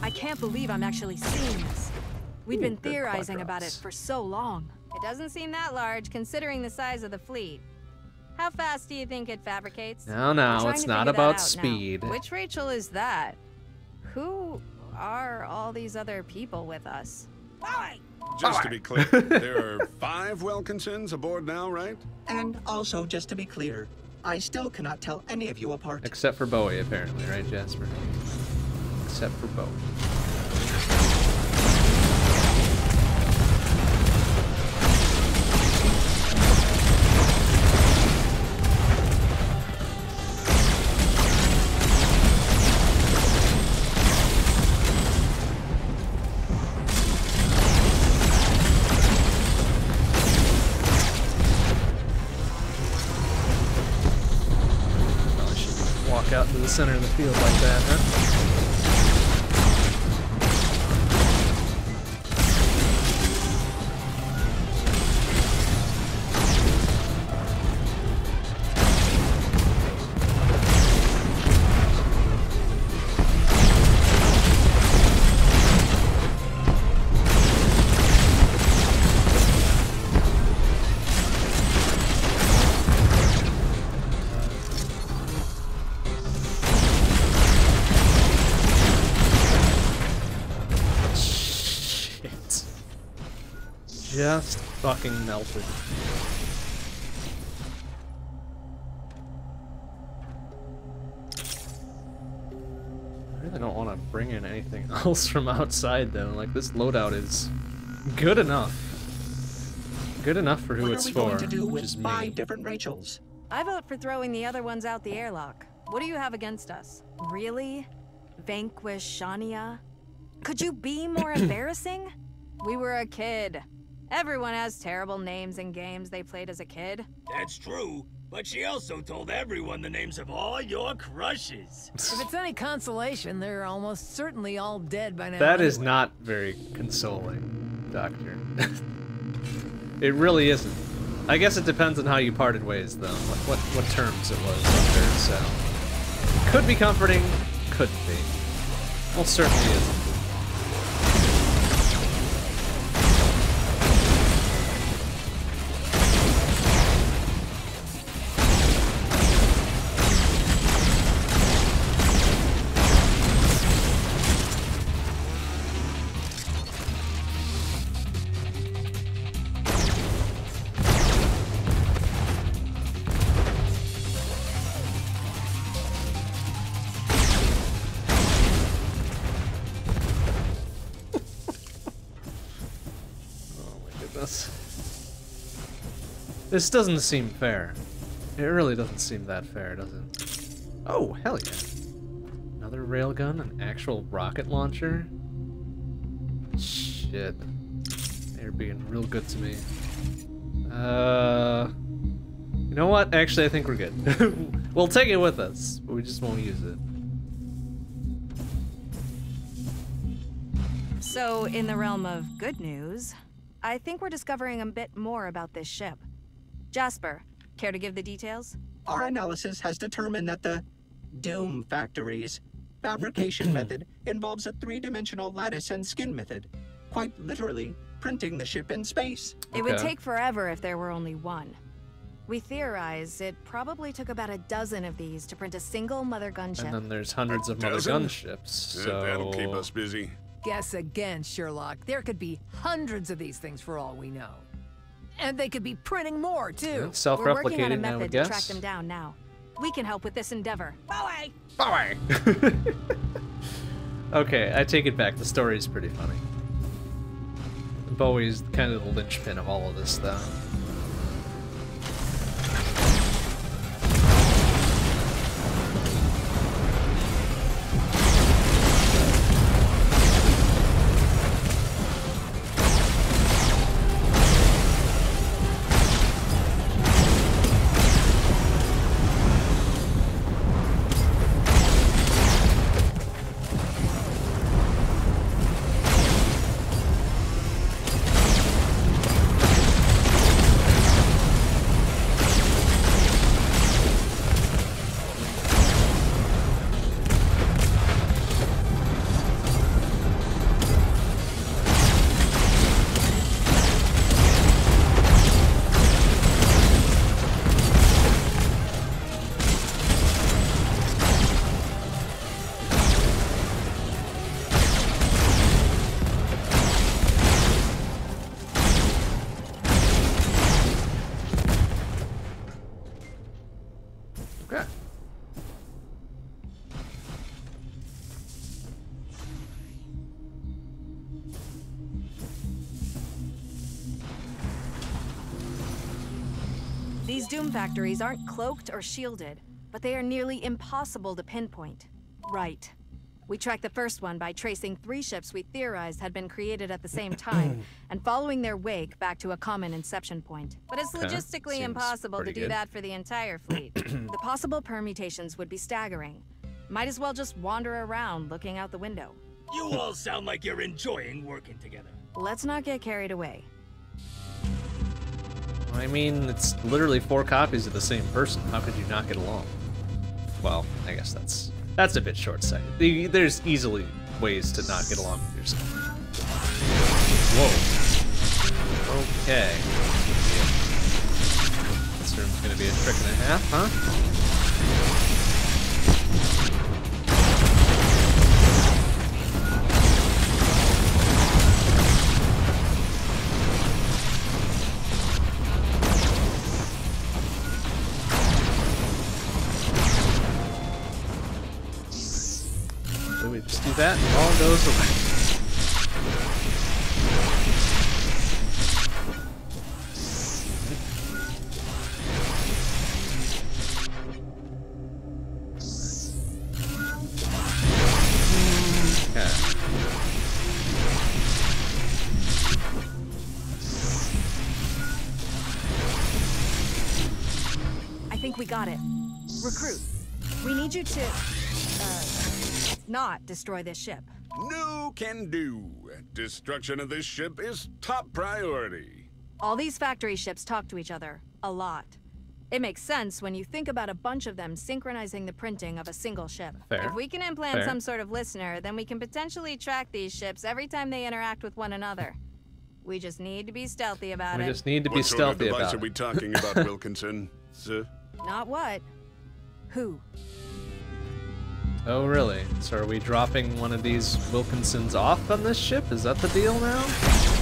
I can't believe I'm actually seeing this. We've been theorizing about it for so long. It doesn't seem that large considering the size of the fleet. How fast do you think it fabricates? No, no, it's not about out now. speed. Which Rachel is that? Who are all these other people with us? Just to be clear, there are (laughs) five Wilkinsons aboard now, right? And also, just to be clear, I still cannot tell any of you apart. Except for Bowie, apparently, right, Jasper? Except for Bowie. Center of the field like that, fucking melted. I really don't want to bring in anything (laughs) else from outside though. Like this loadout is good enough. Good enough for who what it's are we for, going to do which with is five different Rachels? I vote for throwing the other ones out the airlock. What do you have against us? Really? Vanquish Shania? Could you be more (coughs) embarrassing? We were a kid. Everyone has terrible names in games they played as a kid. That's true, but she also told everyone the names of all your crushes. (laughs) If it's any consolation, they're almost certainly all dead by now. That is anyway. not very consoling, Doctor. (laughs) it really isn't. I guess it depends on how you parted ways, though. What what, what terms it was under, so could be comforting, couldn't be. Well, certainly isn't. This doesn't seem fair. It really doesn't seem that fair, does it? Oh, hell yeah. Another railgun, an actual rocket launcher? Shit. They're being real good to me. Uh... You know what? Actually, I think we're good. (laughs) we'll take it with us, but we just won't use it. So, in the realm of good news, I think we're discovering a bit more about this ship. Jasper, care to give the details? Our analysis has determined that the Doom Factory's fabrication (clears throat) method involves a three-dimensional lattice and skin method. Quite literally, printing the ship in space. It would take forever if there were only one. We theorize it probably took about a dozen of these to print a single mother gunship. And then there's hundreds of mother Dozen? gunships. Yeah, So That'll keep us busy. Guess again, Sherlock. There could be hundreds of these things for all we know. And they could be printing more, too. We're working on a self-replicating, I method would to track them down now. We can help with this endeavor. Bowie! Bowie. (laughs) okay, I take it back. The story's pretty funny. Bowie's kind of the linchpin of all of this, though. Factories aren't cloaked or shielded, but they are nearly impossible to pinpoint. Right. We tracked the first one by tracing three ships we theorized had been created at the same time (coughs) and following their wake back to a common inception point. But it's Okay, logistically seems impossible to do good. that for the entire fleet. (coughs) the possible permutations would be staggering. Might as well just wander around looking out the window. You all sound like you're enjoying working together. Let's not get carried away. I mean, it's literally four copies of the same person. How could you not get along? Well, I guess that's that's a bit short-sighted. There's easily ways to not get along with yourself. Whoa. Okay. This room's gonna be a trick and a half, huh? That all goes away. I think we got it. Recruit, we need you to, not destroy this ship. No can do. Destruction of this ship is top priority. All these factory ships talk to each other, a lot. It makes sense when you think about a bunch of them synchronizing the printing of a single ship. Fair. If we can implant Fair. some sort of listener, then we can potentially track these ships every time they interact with one another. We just need to be stealthy about We it. just need to be what sort of stealthy device about are we talking about, (laughs) Wilkinson? Sir? Not what? Who? Oh, really? So are we dropping one of these Wilkinsons off on this ship? Is that the deal now?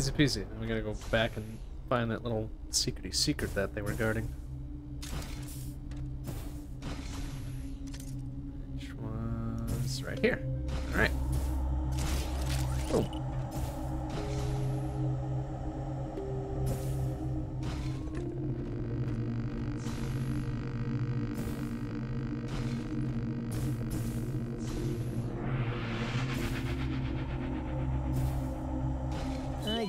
Easy peasy. We gotta go back and find that little secrety secret that they were guarding. Which was right here. Alright. Oh.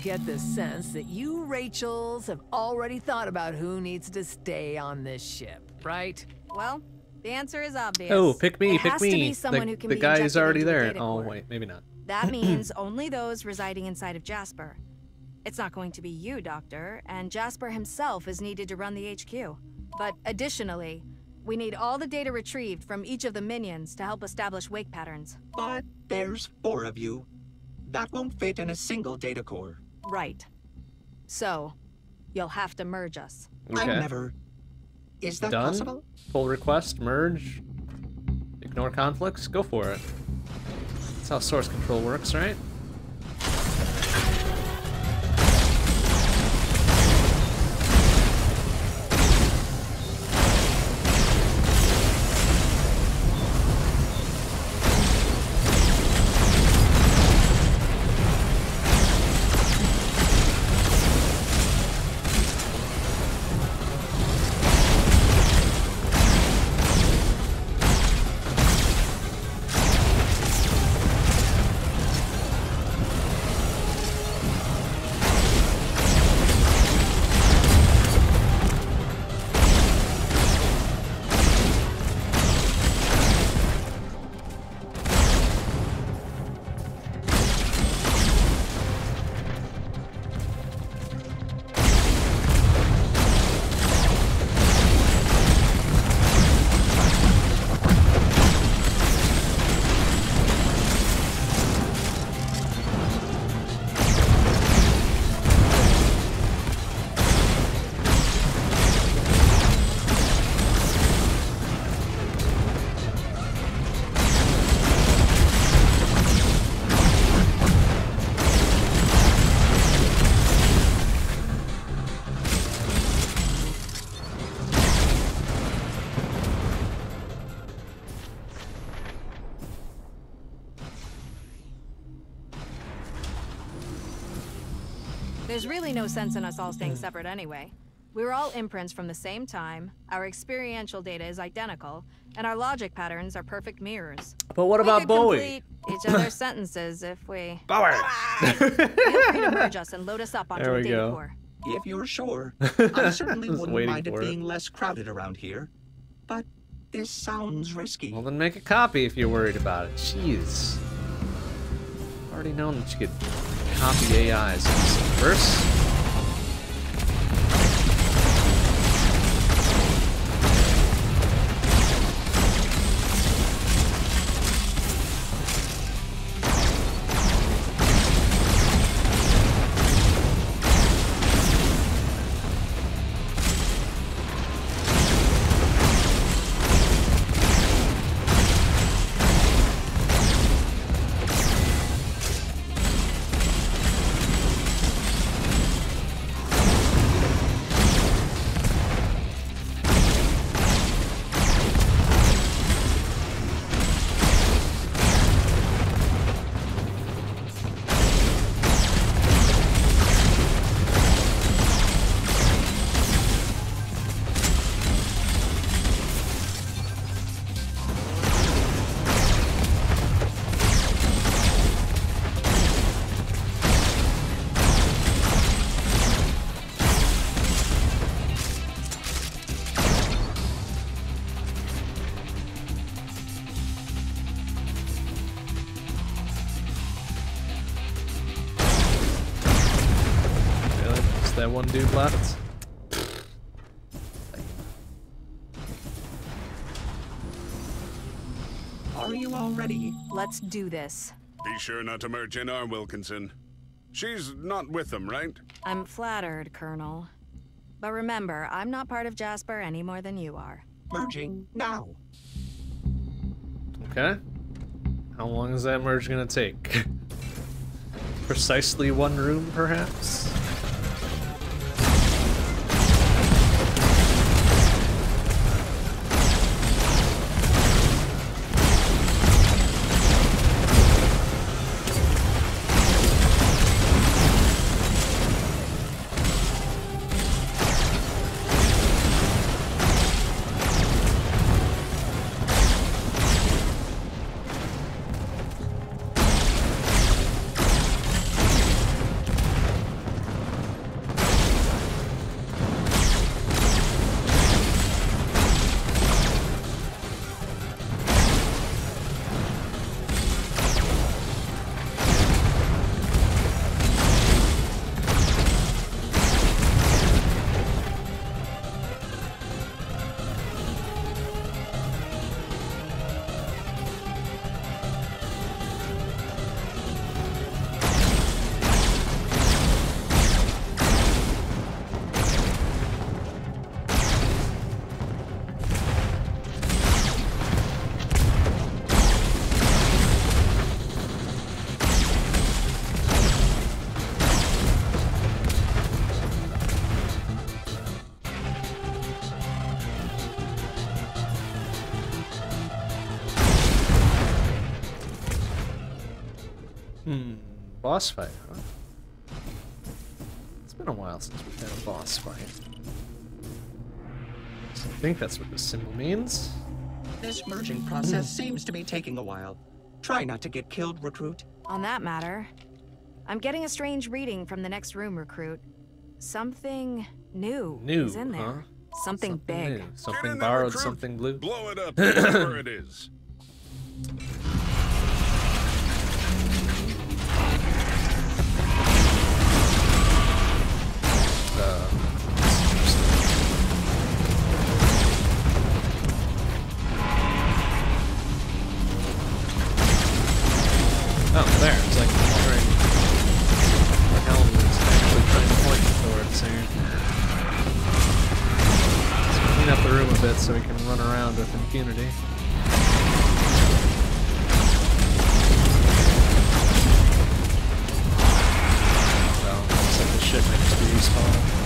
Get the sense that you Rachels have already thought about who needs to stay on this ship, right? Well, the answer is obvious. Oh, pick me, it pick has me. To be someone the who can the be guy is already there. Oh core. wait, maybe not. That (clears throat) means only those residing inside of Jasper. It's not going to be you, Doctor, and Jasper himself is needed to run the HQ. But additionally, we need all the data retrieved from each of the minions to help establish wake patterns. But there's four of you. That won't fit in a single data core. Right. So, you'll have to merge us. Okay. I'm never. Is that Done? possible? Pull request, merge, ignore conflicts, go for it. That's how source control works, right? There's really no sense in us all staying separate anyway. We were all imprints from the same time, our experiential data is identical, and our logic patterns are perfect mirrors. But what we about could Bowie? complete each other's (laughs) sentences if we Bowie! (laughs) feel free to merge us and load us up onto There a we data go. core. If you're sure. (laughs) I certainly wouldn't mind it for it. being less crowded around here. But this sounds risky. Well, then make a copy if you're worried about it. Jeez. Already known that you could copy AIs in one dude left. Are you all ready? Let's do this. Be sure not to merge in our Wilkinson. She's not with them, right? I'm flattered, Colonel. But remember, I'm not part of Jasper any more than you are. Merging now. Okay. How long is that merge gonna take? (laughs) Precisely one room, perhaps? Boss fight, huh? It's been a while since we've had a boss fight. So I think that's what this symbol means. This merging process seems to be taking a while. Try not to get killed, recruit. On that matter, I'm getting a strange reading from the next room, recruit. Something new, New, is in there. huh? Something, big. new. Something in there, borrowed, recruit. something blue. Blow it up, (laughs) whatever it is. Oh, there. It's like wondering what Helm is actually trying to point towards here. Let's clean up the room a bit so we can run around with impunity. Ship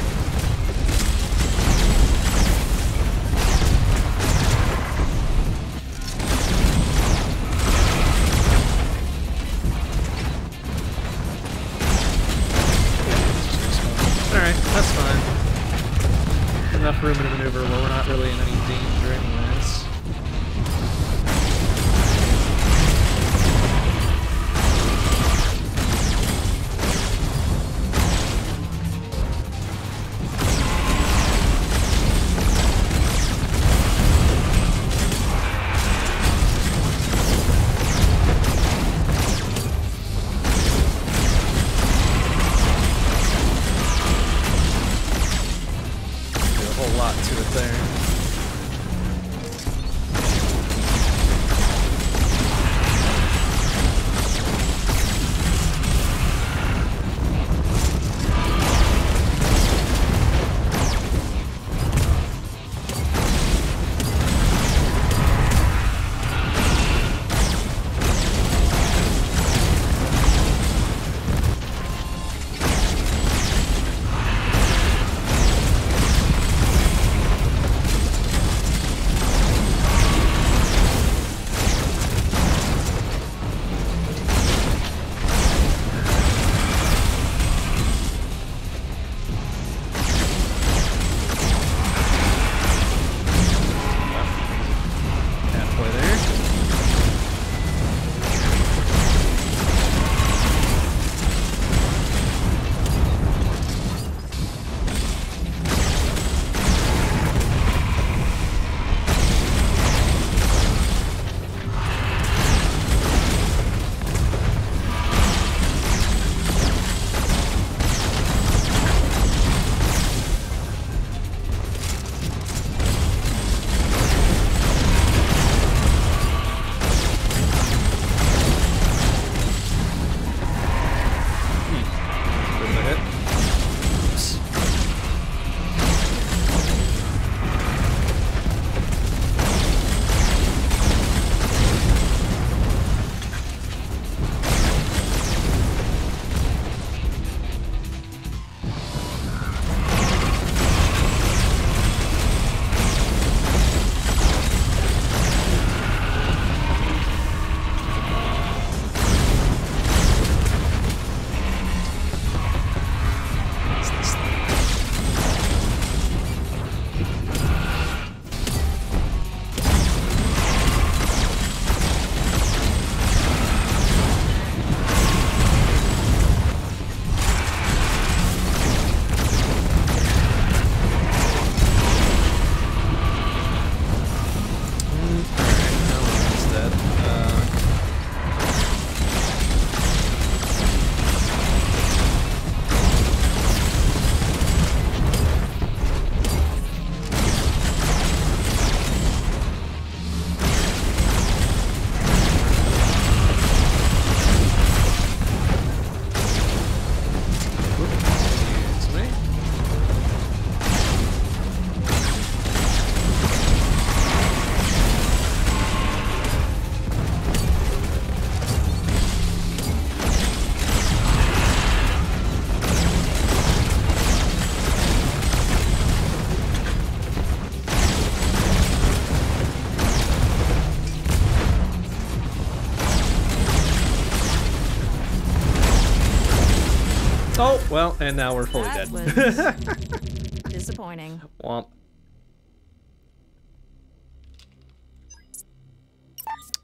Well, and now we're fully that dead. was (laughs) disappointing. Womp.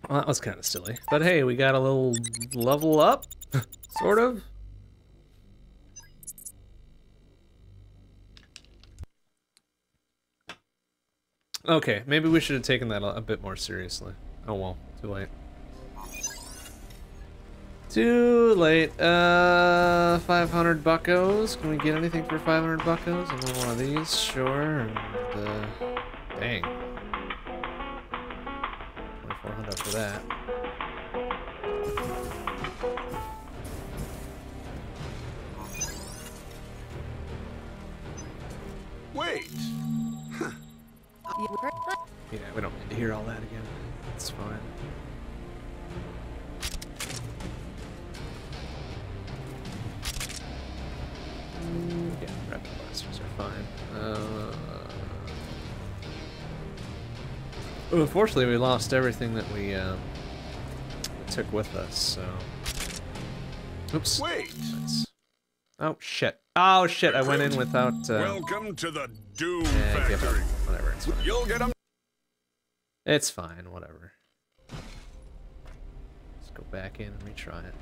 Well, that was kind of silly. But hey, we got a little level up, (laughs) sort of. Okay, maybe we should have taken that a, a bit more seriously. Oh well, too late. Too late. Uh, 500 buckos. Can we get anything for 500 buckos? And then one of these, sure. And, uh, dang. 2400 for that. Wait. (laughs) Yeah, we don't need to hear all that again. It's fine. Yeah, rapid blasters are fine. Uh, unfortunately, we lost everything that we um, took with us, so... Oops. Wait. Nice. Oh, shit. Oh, shit, I went in without... Uh, Welcome to the Doom eh, give up. Factory. Whatever, it's fine. You'll get them. It's fine, whatever. Let's go back in and retry it.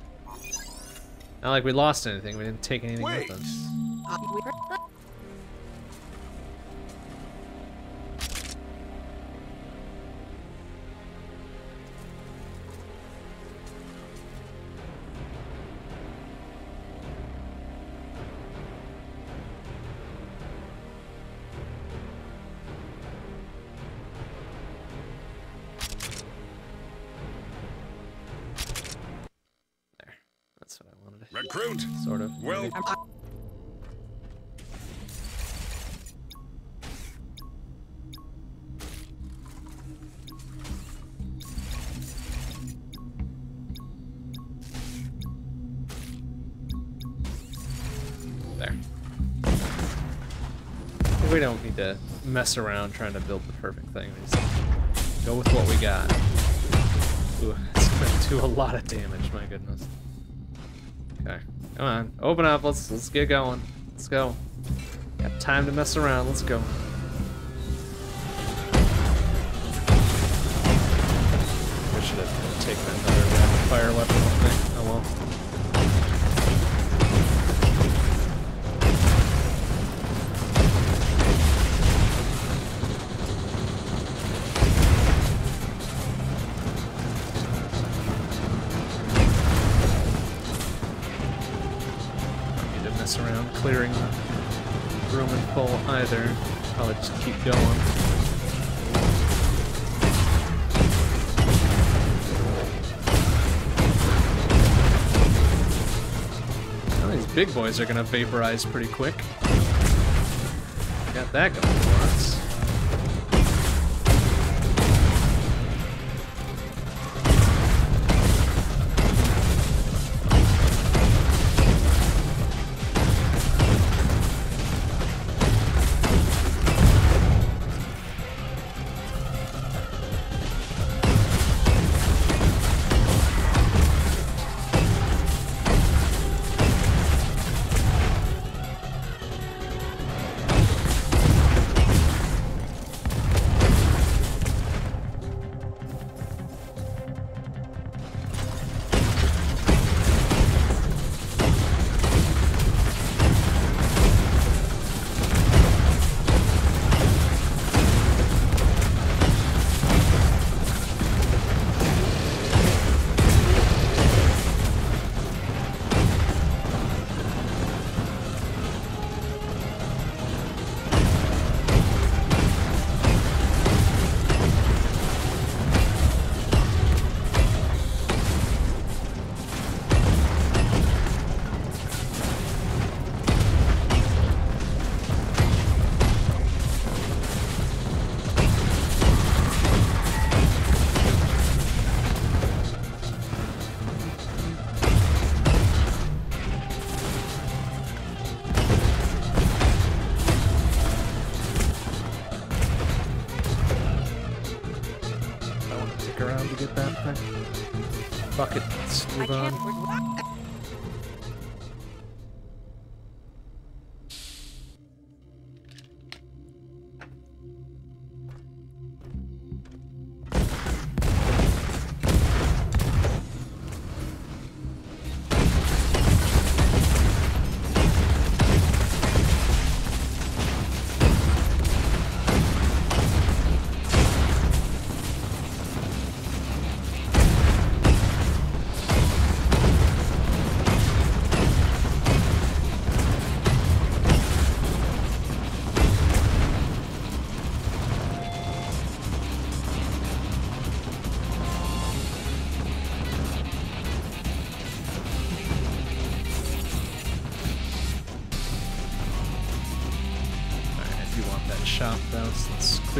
Not like we lost anything, we didn't take anything Wait. with us. Sort of. Well, There. We don't need to mess around trying to build the perfect thing. We just go with what we got. Ooh, (laughs) it's gonna do a lot of damage, my goodness. Okay. Come on. Open up. Let's let's get going. Let's go. Got time to mess around. Let's go. I should have taken another fire weapon room in full either. Probably just keep going. These big boys are gonna vaporize pretty quick. Got that going for us.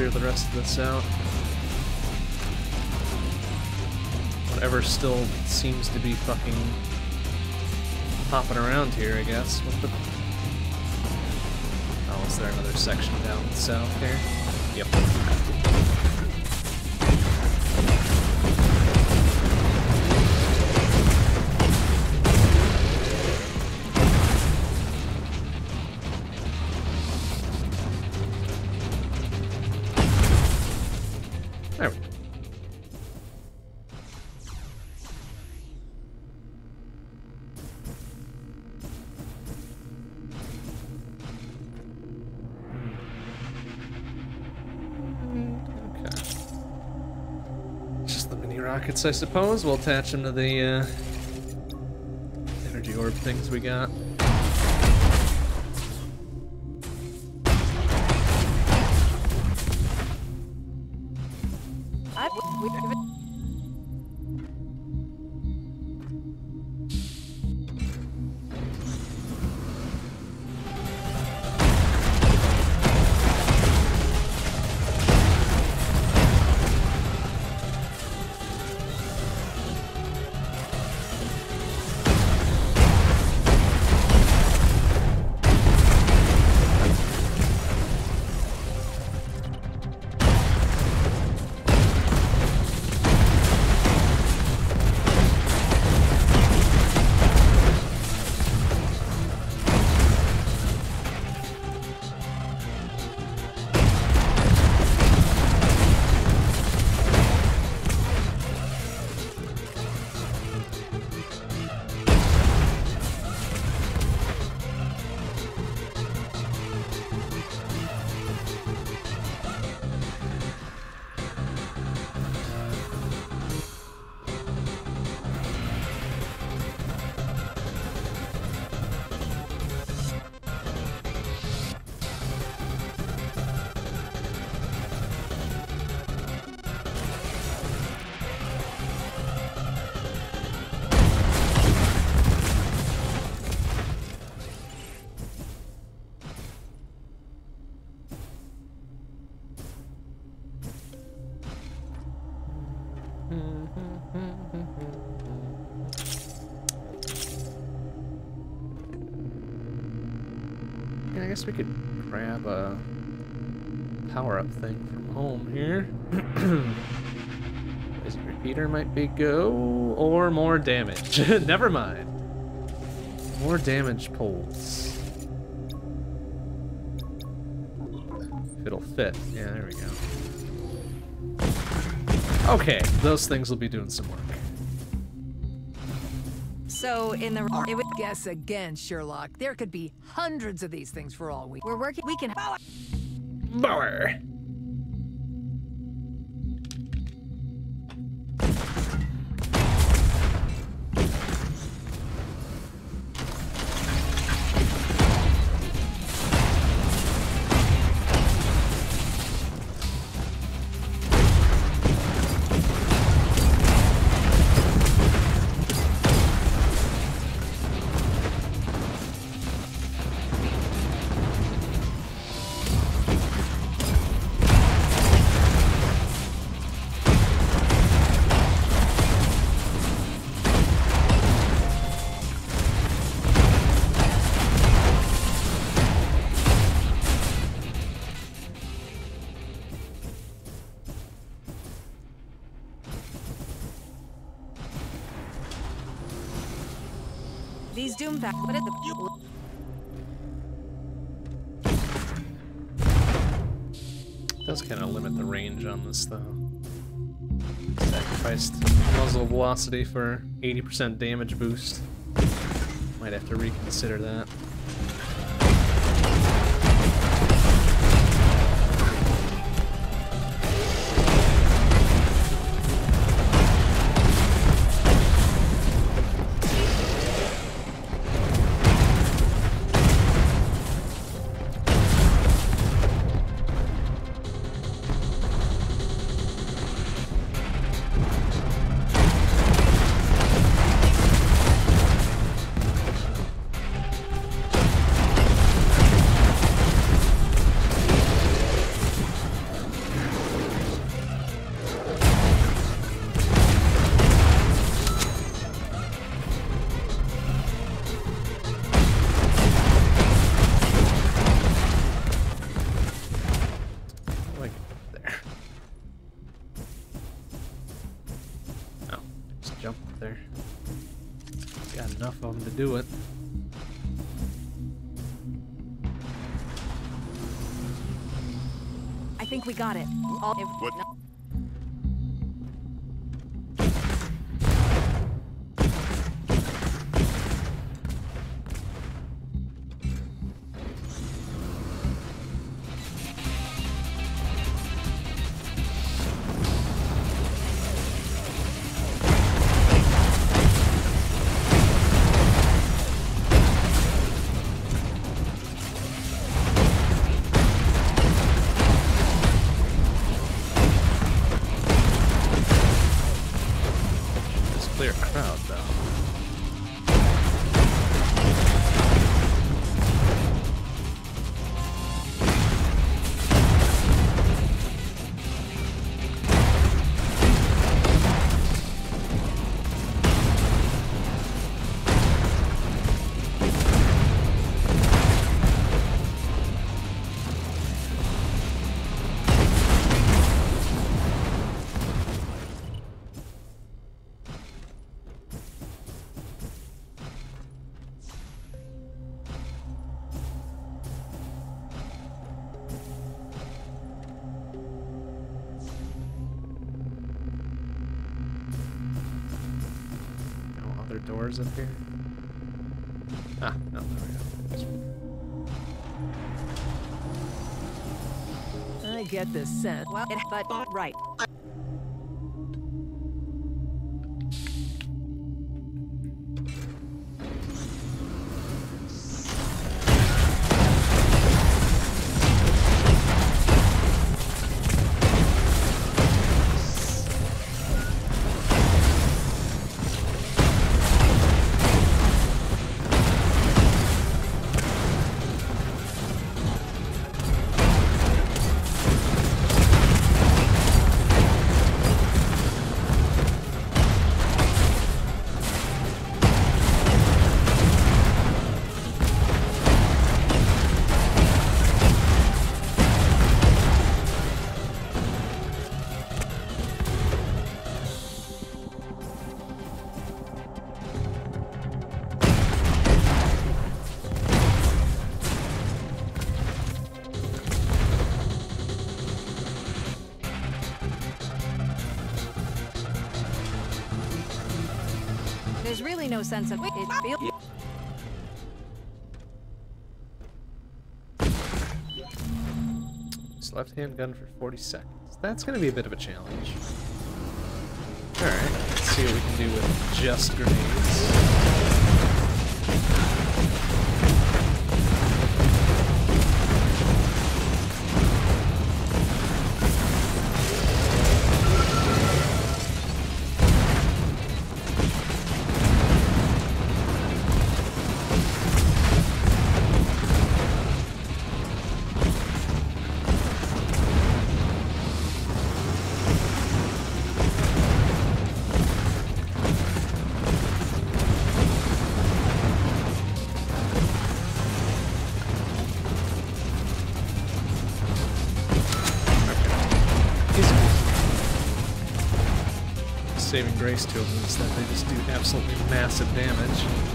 Clear the rest of this out. Whatever still seems to be fucking popping around here, I guess. What the... Oh, is there another section down south here? Yep. I suppose. We'll attach them to the uh, energy orb things we got. Power-up thing from home here. (clears throat) Poison repeater might be go, or more damage. (laughs) Never mind. More damage poles. If it'll fit. Yeah, there we go. Okay, those things will be doing some work. so in the it would, Guess again, Sherlock. There could be hundreds of these things for all we. we're working. We can. Bower. Pack. What is the? Does kind of limit the range on this though. Sacrificed muzzle velocity for 80% damage boost. Might have to reconsider that. We got it. All No other doors up here? Ah, no, there we go. I get the sense. well, it, but right. Sense of it. Feel This left-hand gun for 40 seconds. That's gonna be a bit of a challenge. Alright, let's see what we can do with just grenades. Grace to them is that they just do absolutely massive damage.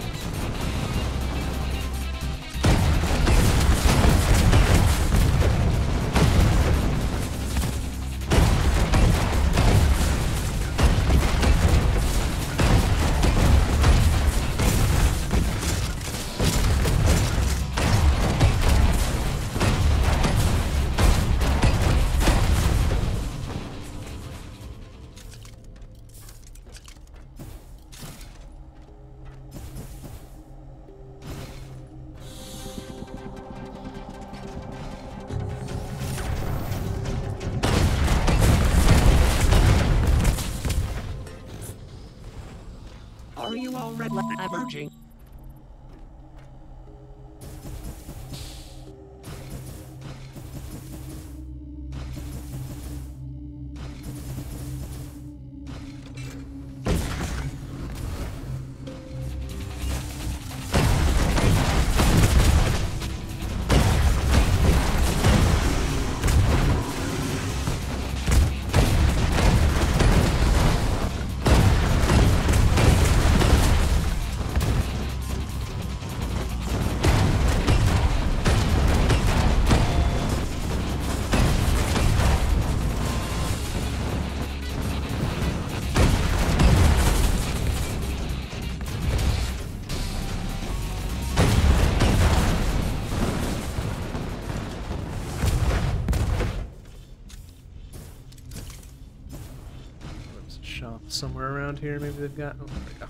Somewhere around here. Maybe they've got. Oh, there we go.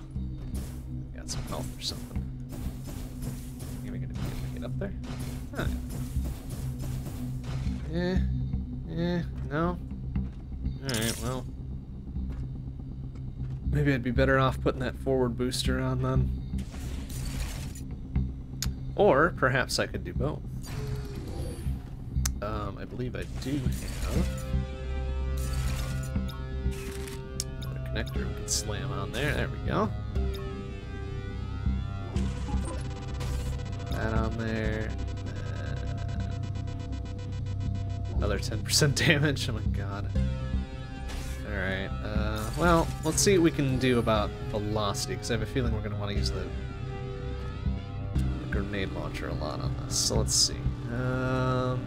Got some health or something. Maybe able to get up there. Huh. Eh. Eh. No. All right. Well. Maybe I'd be better off putting that forward booster on then. Or perhaps I could do both. Um, I believe I do have connector we can slam on there. There we go. That on there. Another 10% (laughs) damage. Oh my god. Alright, uh, well, let's see what we can do about velocity, because I have a feeling we're going to want to use the, the grenade launcher a lot on this. So let's see. Um,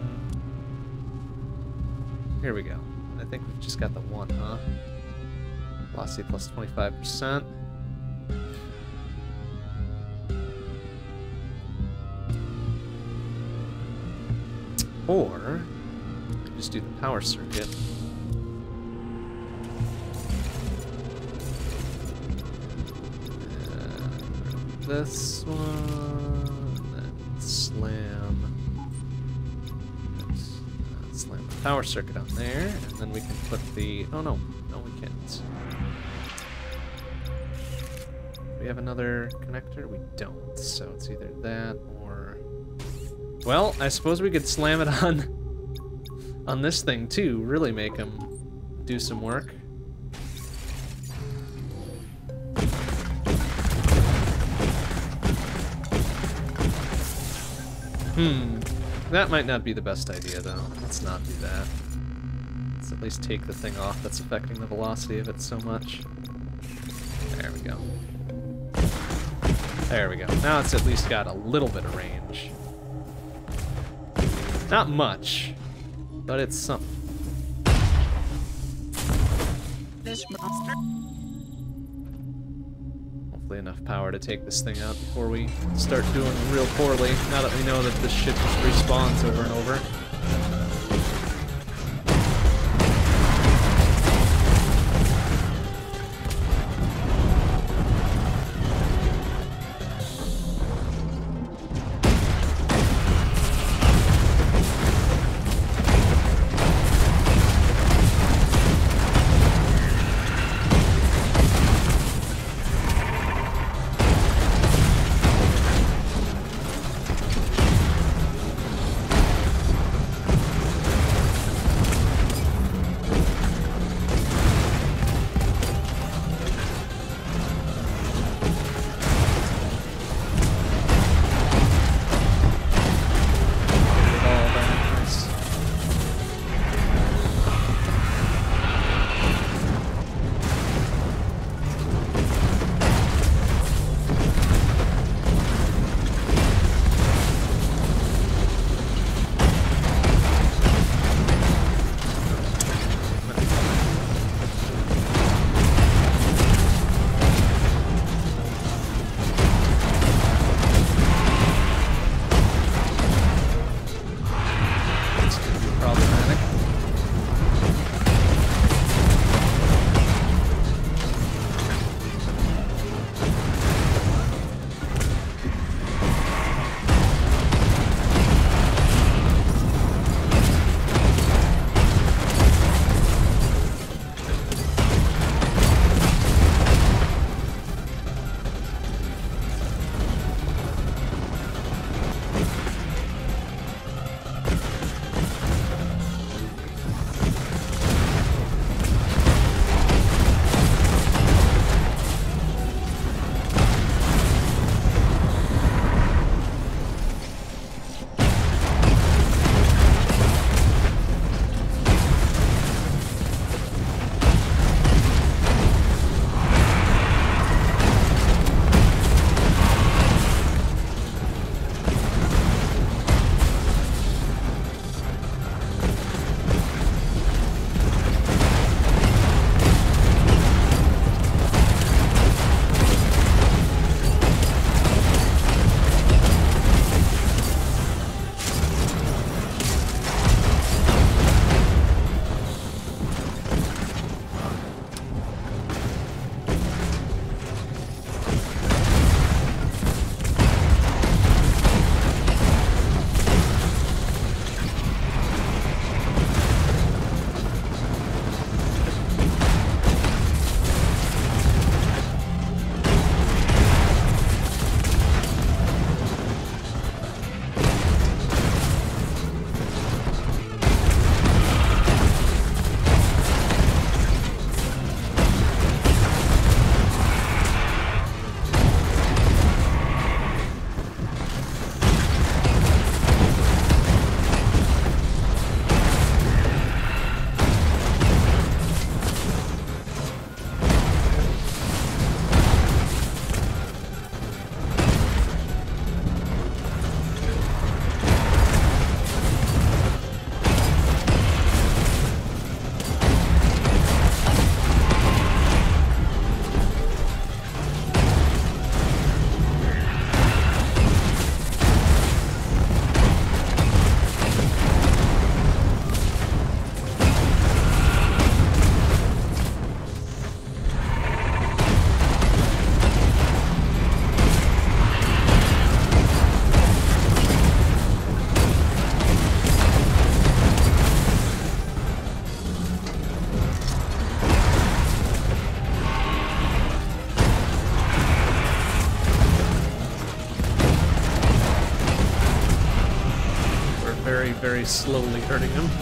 here we go. I think we've just got the one, huh? Plus 25%. Or, just do the power circuit. This one, slam. Slam the power circuit on there, and then we can put the. Oh no, no, we can't. Have another connector? We don't, so it's either that or. Well, I suppose we could slam it on (laughs) on this thing too, really make him do some work. Hmm. That might not be the best idea, though. Let's not do that. Let's at least take the thing off that's affecting the velocity of it so much. There we go. There we go. Now it's at least got a little bit of range. Not much, but it's something. Hopefully enough power to take this thing out before we start doing real poorly, now that we know that this shit just respawns over and over. very slowly hurting him.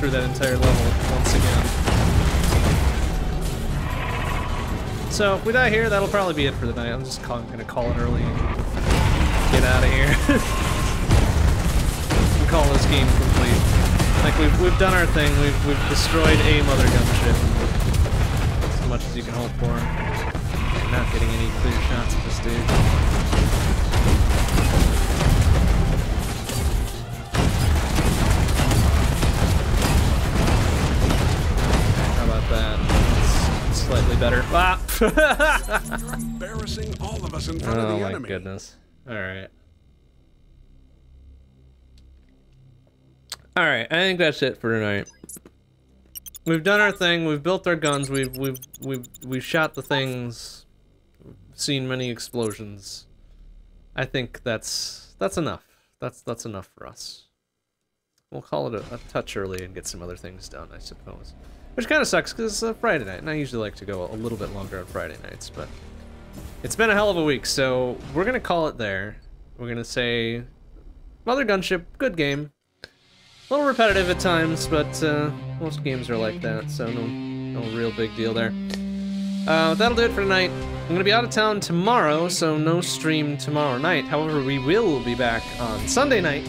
Through that entire level once again. So we die here, that'll probably be it for the night. I'm just gonna call it early and get out of here. (laughs) and call this game complete. Like we've we've done our thing. We've we've destroyed a mother gunship. As much as you can hope for. Not getting any clear shots of this dude. Better. Ah! You're (laughs) embarrassing all of us in front oh of the my enemy. goodness. All right. All right, I think that's it for tonight. We've done our thing. We've built our guns. We've we've we've we've shot the things. Seen many explosions. I think that's that's enough. That's that's enough for us. We'll call it a, a touch early and get some other things done, I suppose. Which kind of sucks because it's a Friday night, and I usually like to go a little bit longer on Friday nights, but it's been a hell of a week, so we're gonna call it there. We're gonna say, Mother Gunship, good game. A little repetitive at times, but uh, most games are like that, so no, no real big deal there. Uh, that'll do it for tonight. I'm gonna be out of town tomorrow, so no stream tomorrow night. However, we will be back on Sunday night,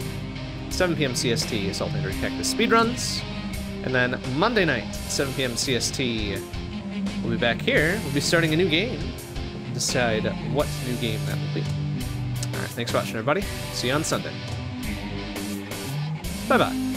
7 p.m. CST, Assault Android Cactus speedruns. And then Monday night, 7 p.m. CST, we'll be back here. We'll be starting a new game. Decide what new game that will be. Alright, thanks for watching, everybody. See you on Sunday. Bye bye.